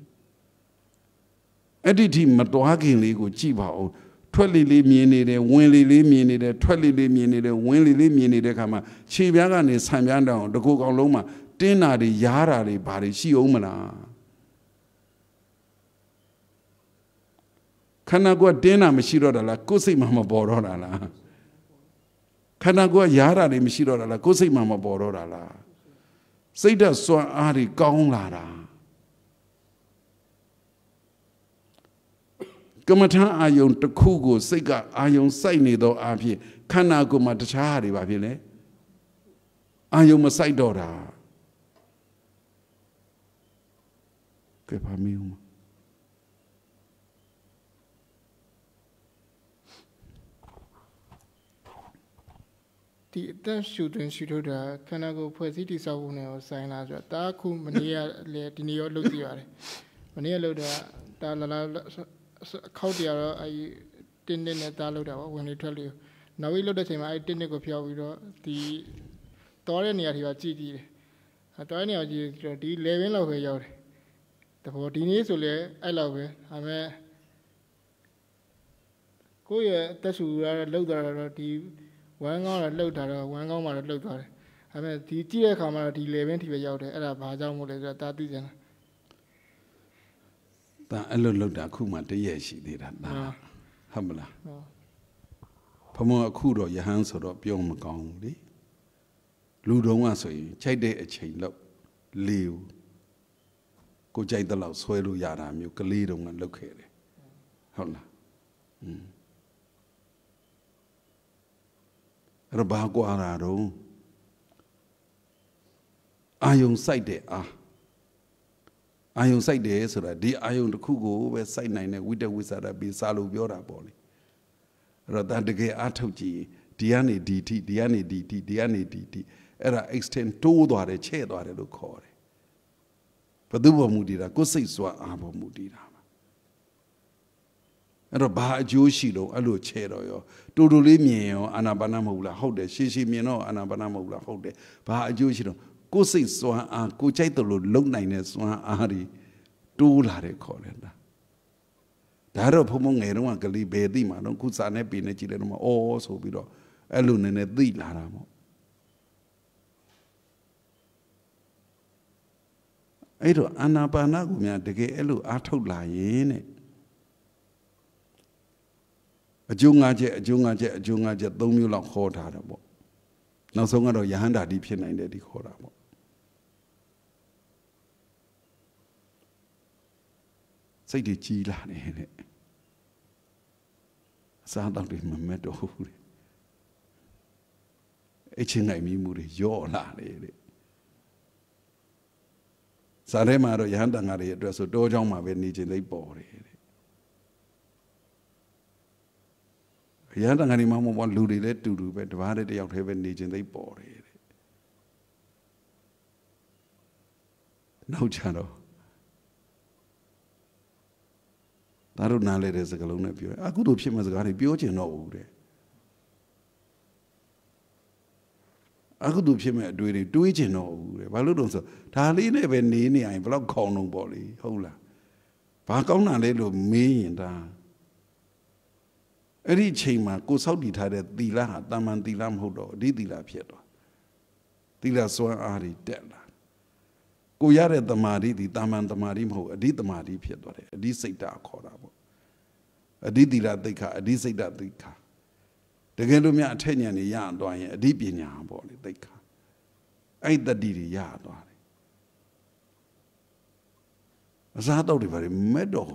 S1: အဲ့ဒီထိမတွားခင်လေးကိုကြည့်ပါဦးထွက်လေလေးမြင်နေတယ်ဝင်လေလေးမြင်နေတယ်ထွက်လေလေးမြင်နေတယ်ဝင်လေလေးမြင်နေတဲ့ခါမှာခြေပြားကနေဆံပြားတောင်တကူကောင်လုံးမှာ တင်းတာတွေရားတာတွေဘာတွေရှိအောင်မလားခန္ဓာကိုယ်တင်းတာမရှိတော့တာလားကိုယ်စိတ်မှမပေါ်တော့တာလားခန္ဓာကိုယ်ရားတာတွေမရှိတော့တာလားကိုယ်စိတ်မှမပေါ်တော့တာလားစိတ်ဓာတ်စွမ်းအားတွေကောင်းလာတာကမ္မထာအာယုံတစ်ခုကိုစိတ်ကအာယုံစိုက်နေသောအဖြစ်ခန္ဓာကိုယ်မှာတခြားဟာတွေပါဖြစ်လဲအာယုံမစိုက်တော့တာ ကဲပါမီဦး
S3: ဒီအသက်ရှူတွင်ရှူထုတ်တာခန္ဓာကိုယ်ဖွဲ့စည်းတည်ဆောက်ဖို့နဲ့ဆိုင်လာဆိုတော့တာခုမနေ့ကလေဒီနေ့ရောလုပ်ကြည့်ရတယ်မနေ့ကလုပ်တာတာလာလာခောက်တရားတော့အဲတင်းတင်းနဲ့တားလုပ်တာပေါ့ဝင်လေထွက်လေနောက်ပြီးလုပ်တဲ့ချိန်မှာအဲတင်းတင်းကိုဖျောက်ပြီးတော့ဒီတော်တဲ့နေရာထိပါကြည့်ကြည့်တယ်အဲတော်တဲ့နေရာကြည့်တော့ဒီ level လောက်ပဲရောက်တယ်တ ဘောဒီနေ့ဆိုလဲအဲ့လောက်ပဲဒါပေမဲ့ကိုယ့်ရဲ့အသက်ရှူရတဲ့လောက်တာတော့ဒီဝမ်းကောင်းတော့လှုပ်တာတော့ဝမ်းကောင်းမှတော့လှုပ်သွားတယ်။ဒါပေမဲ့ဒီကြည့်တဲ့အခါမှာတော့ဒီ level ထိပဲရောက်တယ်။အဲ့ဒါဘာကြောင့်မို့လဲဆိုတော့တာသိကြတယ်။
S1: ဒါအဲ့လိုလောက်တာအခုမှတည့်ရရှိသေးတာဒါဟုတ်မလား။
S3: ဟုတ်။
S1: ဘမအခုတော့ယဟန်ဆိုတော့ပြောမကောင်းဘူးလေ။လူတုံးကဆိုရင်ခြိုက်တဲ့အချိန်လောက်လေကို ကိုကြိုက်တဲ့လောက်ဆွဲလို့ရတာမျိုးကလေးတုံးကလောက်ခဲ့တယ်။ဟုတ်လား။อืมအဲ့တော့ဘာကွာတာတော့အာယုံစိုက်တဲ့အာအာယုံစိုက်တယ်ဆိုတာဒီအာယုံတစ်ခုကိုပဲစိုက်နိုင်တဲ့ဝိတ္တဝိသရာပြီးစာလို့ပြောတာပေါ့လေအဲ့တော့ဒါတကယ်အားထုတ်ကြည့်ဒီကနေဒီထိဒီကနေဒီထိဒီကနေဒီထိအဲ့ဒါ extend တိုးသွားတယ်ချဲ့သွားတယ်လို့ခေါ်တယ် ဘယ်သူပေါ်မူတည်တာကိုယ်စိတ်စွာအားပေါ်မူတည်တာပါအဲ့တော့ဘာအကျိုးရှိတော့အဲ့လိုချဲတော့ရောတူတူလေးမြင်ရောအာနာပါနမဟုတ်လားဟုတ်တယ်ရှည်ရှည်မြင်တော့အာနာပါနမဟုတ်လားဟုတ်တယ်ဘာအကျိုးရှိတော့ကိုယ်စိတ်စွမ်းအားကိုကြိုက်တယ်လို့လုံနိုင်တဲ့စွမ်းအားတွေတိုးလာတဲ့ခေါ်တယ်လားဒါတော့ဘုံဘုံငယ်တော့ကလေးဘယ်သိမှာတော့ခုစာနဲ့ปีနဲ့ကြည့်တယ်တော့အော်ဆိုပြီးတော့အဲ့လိုနည်းနည်းသိလာတာပေါ့ အဲ့တော့အာနာပါနကိုများတကယ်အဲ့လိုအားထုတ်လာရင်တဲ့အကျိုးငါချက်အကျိုးငါချက်အကျိုးငါချက်၃မျိုးလောက်ခေါ်ထားတာပေါ့နောက်ဆုံးကတော့ယဟန္တာတိဖြစ်နိုင်တယ်ဒီခေါ်တာပေါ့စိတ်တွေကြီးလာတယ်တဲ့အစားတော့တွေမမက်တော့ဘူးတဲ့အချင်းနိုင်မိမှုတွေယော့လာတယ်တဲ့ ဇာထဲမှာတော့ယဟန္တာငါတွေအတွက်ဆိုတောเจ้าမှာပဲနေခြင်းသိပေါ်တယ်ရဟန်းတန်ခါဒီမှာမဟုတ်ဘူးလူတွေလည်းတူတူပဲတပါးတည်းတယောက်တည်းပဲနေခြင်းသိပေါ်တယ်တဲ့နောက်ကြတော့ဒါတို့နားလဲတဲ့စကားလုံးနဲ့ပြောအခုတို့ဖြစ်မဲ့စကားတွေပြောချင်တော့ဘူးတဲ့ အခုတို့ဖြစ်မဲ့အတွေ့တွေတွေးချင်တော့ဘူးတဲ့ဘာလို့တော့ဆိုဒါလေးနဲ့ပဲနေနေရင်ဘယ်တော့ခေါင်းလုံးပေါ့လေဟုတ်လားဘာကောင်းတာလဲလို့မေးရင်ဒါအဲ့ဒီအချိန်မှာကိုစောက်တည်ထားတဲ့သီလဟာတာမန်သီလမဟုတ်တော့အဒီသီလဖြစ်သွားသီလစွမ်းအားတွေတက်လာကိုရတဲ့တမာတိဒီတာမန်တမာတိမဟုတ်အဒီတမာတိဖြစ်သွားတယ်အဒီစိတ်ဓာတ်ခေါ်တာပေါ့အဒီသီလသိက္ခာအဒီစိတ်ဓာတ်သိက္ခာ တကယ်လို့များအထက်ဉာဏ်တွေရသွားရင်အဒီပညာပေါ့လေသိက္ခာအဲ့တတိတွေရသွားတယ်အစားတော့တွေပါမက်တော့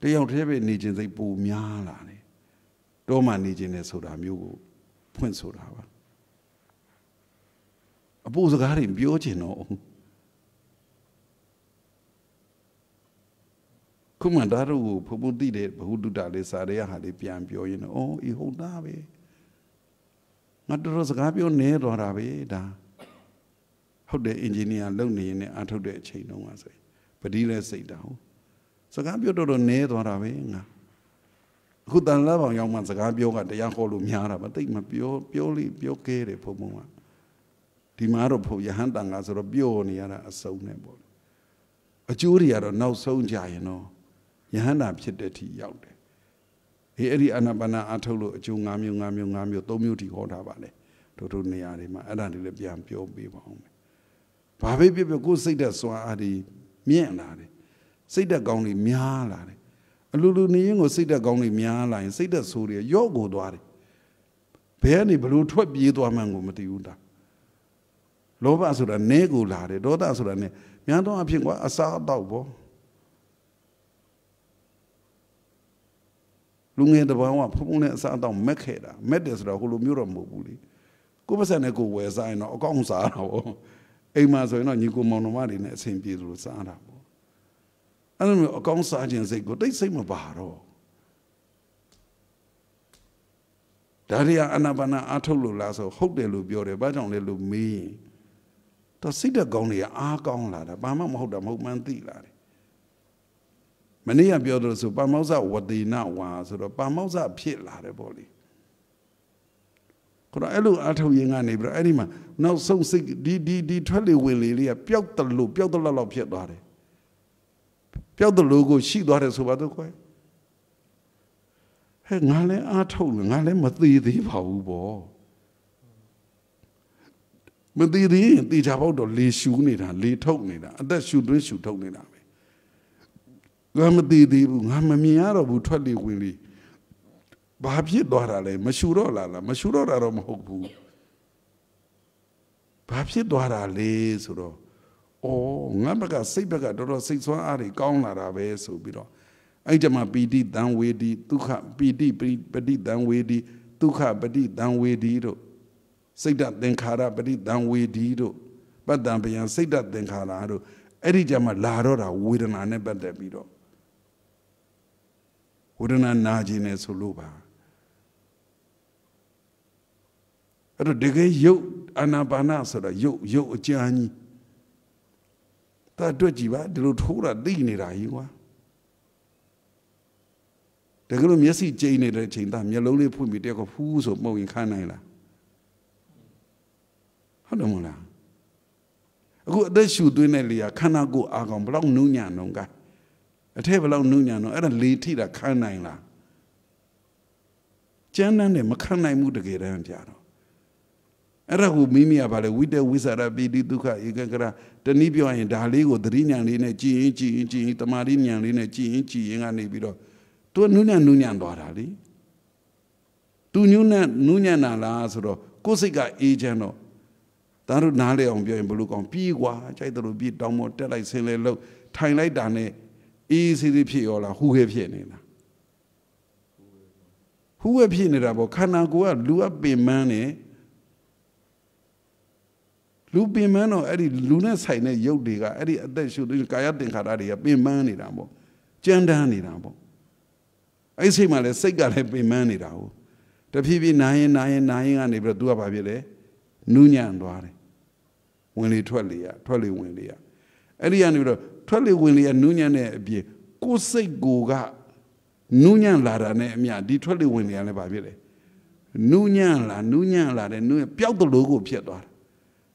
S1: တယောက်တည်းပဲနေခြင်းစိတ်ပူများလာတယ်တော့မှနေခြင်းနဲ့ဆိုတာမျိုးကိုဖွင့်ဆိုတာပါအပူစကားတွေပြောချင်တော့ ခုမှဒါတို့ကိုဖဖတိတဲ့ဘဟုတုတလေးစာရရဟာလေးပြန်ပြောရင်အော်အေဟုတ်တာပဲငါတို့စကားပြောနေတော့တာပဲဒါဟုတ်တယ်အင်ဂျင်နီယာလုပ်နေရင်အထုတ်တဲ့အချိန်တုန်းကဆိုရင်ပတိလဲစိတ်တာဟုတ်စကားပြောတော့တော့နဲသွားတာပဲငါအခုတန်လာပေါင်ရောက်မှစကားပြောကတရားဟောလို့များတာမသိမပြောပြောလိပြောကဲတယ်ဘုံဘုံကဒီမှာတော့ဘုယဟန်တန်ကဆိုတော့ပြောနေရတာအစုံနဲ့ပေါ့အကျိုးတွေကတော့နောက်ဆုံးကြရင်တော့ ယဟန်တာဖြစ်တဲ့ထိရောက်တယ်အေးအဲ့ဒီအနာပါနာအထုတ်လို့အကျိုး၅မျိုး၅မျိုး၅မျိုး၃မျိုးထိဟောထားပါလေတို့တို့နေရာတွေမှာအဲ့ဒါတွေလည်းပြန်ပြောပေးပါအောင်ဘာပဲဖြစ်ဖြစ်ကိုယ်စိတ်သက်စွာအားဒီမြင့်လာတယ်စိတ်သက်ကောင်းတွေများလာတယ်အလူလူနေရင်ကိုစိတ်သက်ကောင်းတွေများလာရင်စိတ်သက်ဆိုးတွေရော့ကိုသွားတယ်ဘယ်ကနေဘလို့ထွက်ပြေးသွားမှန်းကိုမသိဘူးတာလောဘဆိုတာနဲကိုလာတယ်ဒေါသဆိုတာနဲများသောအဖြစ်ကွာအစားအတော့ပေါ့ လူငယ်တဘောကဖုံဖုံနဲ့အစားအတော့မက်ခဲ့တာမက်တယ်ဆိုတော့ဟိုလိုမျိုးတော့မဟုတ်ဘူးလေကိုယ်ပါစံနဲ့ကိုဝယ်စားရင်တော့အကောင့်စားတာပေါ့အိမ်မှာဆိုရင်တော့ညီကိုမောင်နှမတွေနဲ့အဆင်ပြေသလိုစားတာပေါ့အဲ့လိုမျိုးအကောင့်စားခြင်းစိတ်ကိုတိတ်စိတ်မပါတော့ဒါရီအနာပါနာအားထုတ်လို့လားဆိုဟုတ်တယ်လို့ပြောတယ်ဘာကြောင့်လဲလို့မေးရင်တော့စိတ်သက်ကောင်းတွေကအားကောင်းလာတာဘာမှမဟုတ်တာမဟုတ်မှန်းသိလာတယ် မနေ့ကပြောလို့ဆိုပါမောဇ္ဇဝတိနဝါဆိုတော့ပါမောဇ္ဇဖြစ်လာတယ်ပေါ့လေခတော့အဲ့လိုအားထုတ်ရင်ကနေပြီးတော့အဲ့ဒီမှာနောက်ဆုံးစိတ်ဒီဒီဒီထွက်လေဝင်လေလေးကပျောက်တလို့ပျောက်တလောက်လောက်ဖြစ်သွားတယ်ပျောက်တလို့ကိုရှိသွားတယ်ဆိုပါတော့ခွဲဟဲ့ငါလည်းအားထုတ်ငါလည်းမသေးသေးပါဘူးပေါ့မသေးသေးရင်တေချာပေါက်တော့လေရှူနေတာလေထုတ်နေတာအသက်ရှူတွင်းရှူထုတ်နေတာပဲ ငါမသေးသေးဘူးငါမမြင်ရတော့ဘူးထွက်လေဝင်လေဘာဖြစ်သွားတာလဲမရှူတော့လားလားမရှူတော့တာတော့မဟုတ်ဘူးဘာဖြစ်သွားတာလဲဆိုတော့အော်ငါဘက်ကစိတ်ဘက်ကတော်တော်စိတ်ဆွမ်းအားတွေကောင်းလာတာပဲဆိုပြီးတော့အဲ့ကြမှာပီတိတံဝေဒီဒုက္ခပီတိပတိတံဝေဒီဒုက္ခပတိတံဝေဒီတို့စိတ်တသင်္ခါရပတိတံဝေဒီတို့ပတ္တံပယံစိတ်တသင်္ခါရတို့အဲ့ဒီကြမှာလာတော့တာဝေဒနာနဲ့ပတ်သက်ပြီးတော့ ဝေဒနာနာခြင်းနဲ့ဆိုလို့ပါအဲ့တော့တကယ်ရုပ်အာနာပါနဆိုတာရုပ်ရုပ်အကြမ်းကြီးဒါအတွက်ကြည်ပါဒီလိုထိုးတာသိနေတာကြီးကွာတကယ်လို့မျက်စိကျိန်းနေတဲ့အချိန်သားမျက်လုံးလေးဖွင့်ပြီးတယောက်ကဖူးဆိုမှုတ်ရင်ခံနိုင်လားဟုတ်တယ်မလားအခုအသက်ရှူသွင်းတဲ့လေကခန္ဓာကိုယ်အာကောင်ဘလောက်နုညံ့တော့က အထက်ဘလောက်နုညံ့တော့အဲ့ဒါလေထိတာခံနိုင်လားကျမ်းတမ်းတယ်မခံနိုင်ဘူးတကယ်တမ်းကြတော့အဲ့ဒါကိုမိမိကဗာလေဝိတဝိသရပိတိဒုက္ခဧကကရတနည်းပြောရင်ဒါလေးကိုသတိဉာဏ်လေးနဲ့ကြည်ရင်ကြည်ရင်ကြည်ရင်တမာတိဉာဏ်လေးနဲ့ကြည်ရင်ကြည်ရင်ကနေပြီးတော့သူနုညံ့နုညံ့သွားတာလေသူညုညံ့နုညံ့တာလားဆိုတော့ကိုယ်စိတ်ကအေးချမ်းတော့ဒါတို့နားလေအောင်ပြောရင်ဘလို့ကောင်ပြေးကွာကြိုက်တယ်လို့ပြေးတောင်းမတက်လိုက်ဆင်းလဲလို့ထိုင်လိုက်တာနဲ့ အေးစီးစီးဖြစ်ရောလားဟူခဲဖြစ်နေတာဟူခဲဖြစ်နေတာပေါ့ခန္ဓာကိုယ်ကလူအပင်မန်းနေလူပင်မန်းတော့အဲ့ဒီလူနဲ့ဆိုင်တဲ့ရုပ်တွေကအဲ့ဒီအသက်ရှုသွင်းကာယတင်္ခါရတွေကပင်မန်းနေတာပေါ့ကြမ်းတမ်းနေတာပေါ့အဲ့ဒီစိတ်မှလည်းစိတ်ကလည်းပင်မန်းနေတာဟုတ်တဖြည်းဖြည်းနာရင်နာရင်နာရင်ကနေပြီးတော့ तू ကဘာဖြစ်လဲနူးညံ့သွားတယ်ဝင်လေထွက်လေရထွက်လေဝင်လေရအဲ့ဒီကနေပြီးတော့ ထွက်လေဝင်လေရနူးညံ့တဲ့အပြင်ကိုယ်စိတ်ကိုကနူးညံ့လာတာနဲ့အမျှဒီထွက်လေဝင်လေရလည်းဘာဖြစ်လဲနူးညံ့လာနူးညံ့လာတဲ့နူးပျောက်တလို့ကိုဖြစ်သွားတာ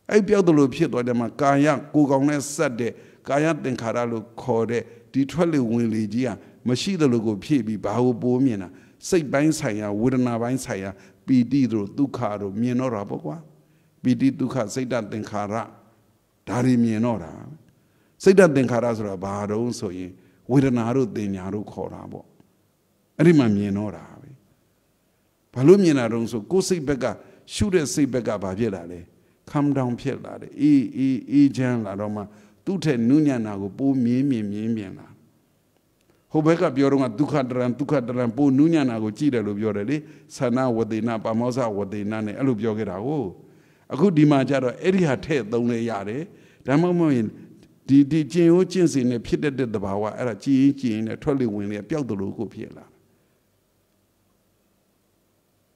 S1: အဲ့ပျောက်တလို့ဖြစ်သွားတယ်မှာကာယကိုကောင်နဲ့ဆက်တဲ့ကာယသင်္ခါရလို့ခေါ်တဲ့ဒီထွက်လေဝင်လေကြီးကမရှိတယ်လို့ကိုဖြစ်ပြီးဘာကိုပိုးမြင်တာစိတ်ပိုင်းဆိုင်ရာဝေဒနာပိုင်းဆိုင်ရာပီတိတို့ဒုက္ခတို့မြင်တော့တာပေါ့ကွာပီတိဒုက္ခစိတ်တသင်္ခါရဒါတွေမြင်တော့တာ စိတ်တသင်္ခါရဆိုတာဘာတုံးဆိုရင်ဝေဒနာတို့တင်ညာတို့ခေါ်တာပေါ့အဲ့ဒီမှာမြင်တော့တာပဲဘာလို့မြင်တာတုံးဆိုကိုယ်စိတ်ဘက်ကရှုတဲ့စိတ်ဘက်ကဘာဖြစ်လာလဲ calm down ဖြစ်လာတယ်အေးအေးအေးချမ်းလာတော့မှသူ့ထက်နုညံ့တာကိုပိုးမြင်းမြင်းမြင်းမြင်းလာဟိုဘက်ကပြောတော့ကဒုက္ခတရံဒုက္ခတရံပိုးနုညံ့တာကိုကြည့်တယ်လို့ပြောတယ်လေသနာဝတိနာပါမောဇဝတိနာနဲ့အဲ့လိုပြောခဲ့တာကိုအခုဒီမှာကျတော့အဲ့ဒီဟာထည့်သုံးလဲရတယ်ဒါမှမဟုတ်ရင် ဒီဒီကျင်ရိုးကျင့်စဉ်နဲ့ဖြစ်တတ်တဲ့သဘာဝအဲ့ဒါကြည်ရင်ကြည်ရင်နဲ့ထွက်လေဝင်လေပျောက်တယ်လို့ကိုဖြစ်လာ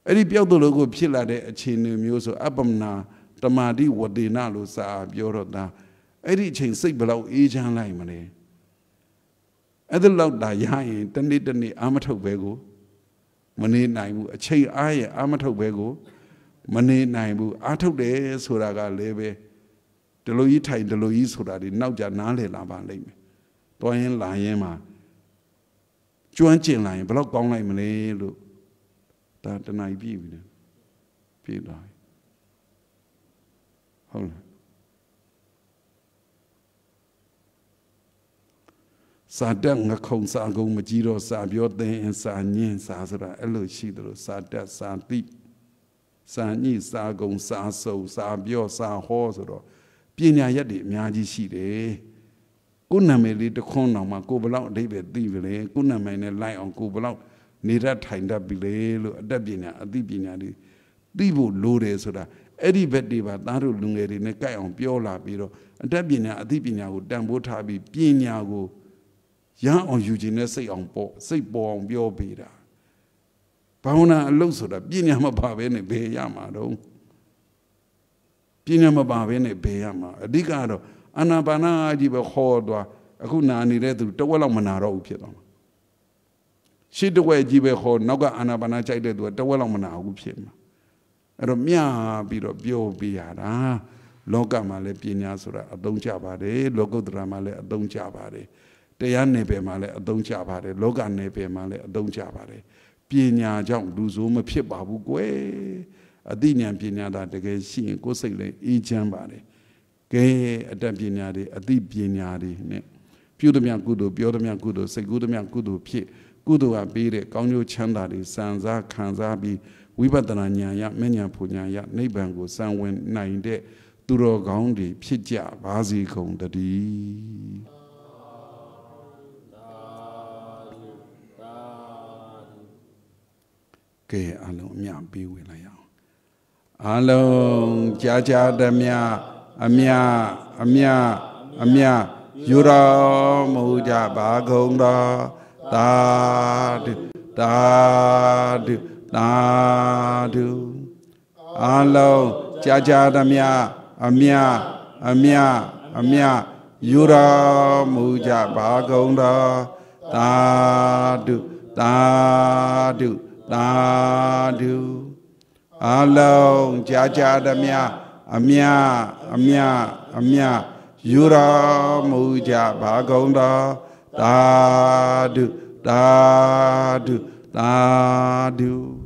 S1: အဲ့ဒီပျောက်တယ်လို့ကိုဖြစ်လာတဲ့အခြေအနေမျိုးဆိုအပ္ပမနာတမာတိဝတေနလို့စာပြောတော့ဒါအဲ့ဒီအချိန်စိတ်ဘလောက်အေးချမ်းလိုက်မလဲအဲ့ဒါလောက်တာရရင်တနေ့တနေ့အာမထုတ်ပဲကိုမနေနိုင်ဘူးအချိန်အားရအာမထုတ်ပဲကိုမနေနိုင်ဘူးအာထုတ်တယ်ဆိုတာကလည်းပဲ ဒီလိုကြီးထိုင်ဒီလိုကြီးဆိုတာဒီနောက်ကြနားလည်လာပါလိမ့်မယ်။တွားရင်လာရင်မှာကျွမ်းကျင်လာရင်ဘလောက်ကောင်းလိုက်မလဲလို့ဒါတဏှာကြီးပြည့်ပြီလေပြည့်သွားပြီဟုတ်လားစာတက်ငခုံစာကုံမကြီးတော့စာပြောသင်စာညင်းစာဆိုတာအဲ့လိုရှိတယ်လို့စာတက်စာတိစာညိစာကုံစာစုံစာပြောစာဟောဆိုတော့ ပညာရက်တွေအများကြီးရှိတယ်ကိုယ်နာမည်လေးတခွန်းတော်မှာကိုဘလောက်အဓိပ္ပာယ်သိပြီလေကိုယ်နာမည်နဲ့လိုက်အောင်ကိုဘလောက်နေရထိုင်တတ်ပြီလေလို့အတတ်ပညာအသိပညာတွေသိဖို့လိုတယ်ဆိုတာအဲ့ဒီဘက်တွေပါသားတို့လူငယ်တွေနဲ့ကြိုက်အောင်ပြောလာပြီးတော့အတတ်ပညာအသိပညာကိုတန်ဖိုးထားပြီးပညာကိုရအောင်ယူခြင်းနဲ့စိတ်အောင်ပေါ့စိတ်ပေါ်အောင်ပြောပေးတာဘာဝနာအလုပ်ဆိုတာပညာမပါဘဲနဲ့ဘယ်ရမှာတော့ ပညာမပါဘဲနဲ့ဘယ်ရမှာအဓိကတော့အာနာပါနာကြီးပဲခေါ်သွားအခုနာနေတဲ့သူတဝက်လောက်မနာတော့ဘူးဖြစ်သွားမှာရှစ်တဝက်ကြီးပဲခေါ်နောက်ကအာနာပါနာကြိုက်တဲ့သူကတဝက်လောက်မနာဘူးဖြစ်မှာအဲ့တော့မြပြီးတော့ပြောပြရတာလောကမှာလည်းပညာဆိုတာအသုံးချပါတယ်လောကုတ္တရာမှာလည်းအသုံးချပါတယ်တရားနယ်ပယ်မှာလည်းအသုံးချပါတယ်လောကနယ်ပယ်မှာလည်းအသုံးချပါတယ်ပညာကြောင့်လူဆိုးမဖြစ်ပါဘူးကွယ် အသိဉာဏ်ပညာသာတကယ်ရှိရင်ကိုယ်စိတ်လည်းအေးချမ်းပါတယ်ကဲအတတ်ပညာတွေအသိပညာတွေနဲ့ပြုသမျှကုသိုလ်ပြောသမျှကုသိုလ်စိတ်ကူးသမျှကုသိုလ်ဖြစ်ကုသိုလ်ကပေးတဲ့ကောင်းကျိုးချမ်းသာတွေစံစားခံစားပြီးဝိပဿနာဉာဏ်ရမဉ္ဇဉ်ဖူဉာဏ်ရနိဗ္ဗာန်ကိုစံဝင်နိုင်တဲ့သူတော်ကောင်းတွေဖြစ်ကြပါစေကုန်တည်းကဲအလုံးအမြပေးဝင်လိုက်အောင် အလုံးကြာကြာတမြအမြအမြအမြယူတော်မူကြပါကုန်တော်သာဓုသာဓုသာဓုအလုံးကြာကြာတမြအမြအမြအမြယူတော်မူကြပါကုန်တော်သာဓုသာဓုသာဓု အလုံးကြာကြာသမျှအမြအမြအမြယူတော်မူကြပါကုန်သောသာဓုသာဓုသာဓု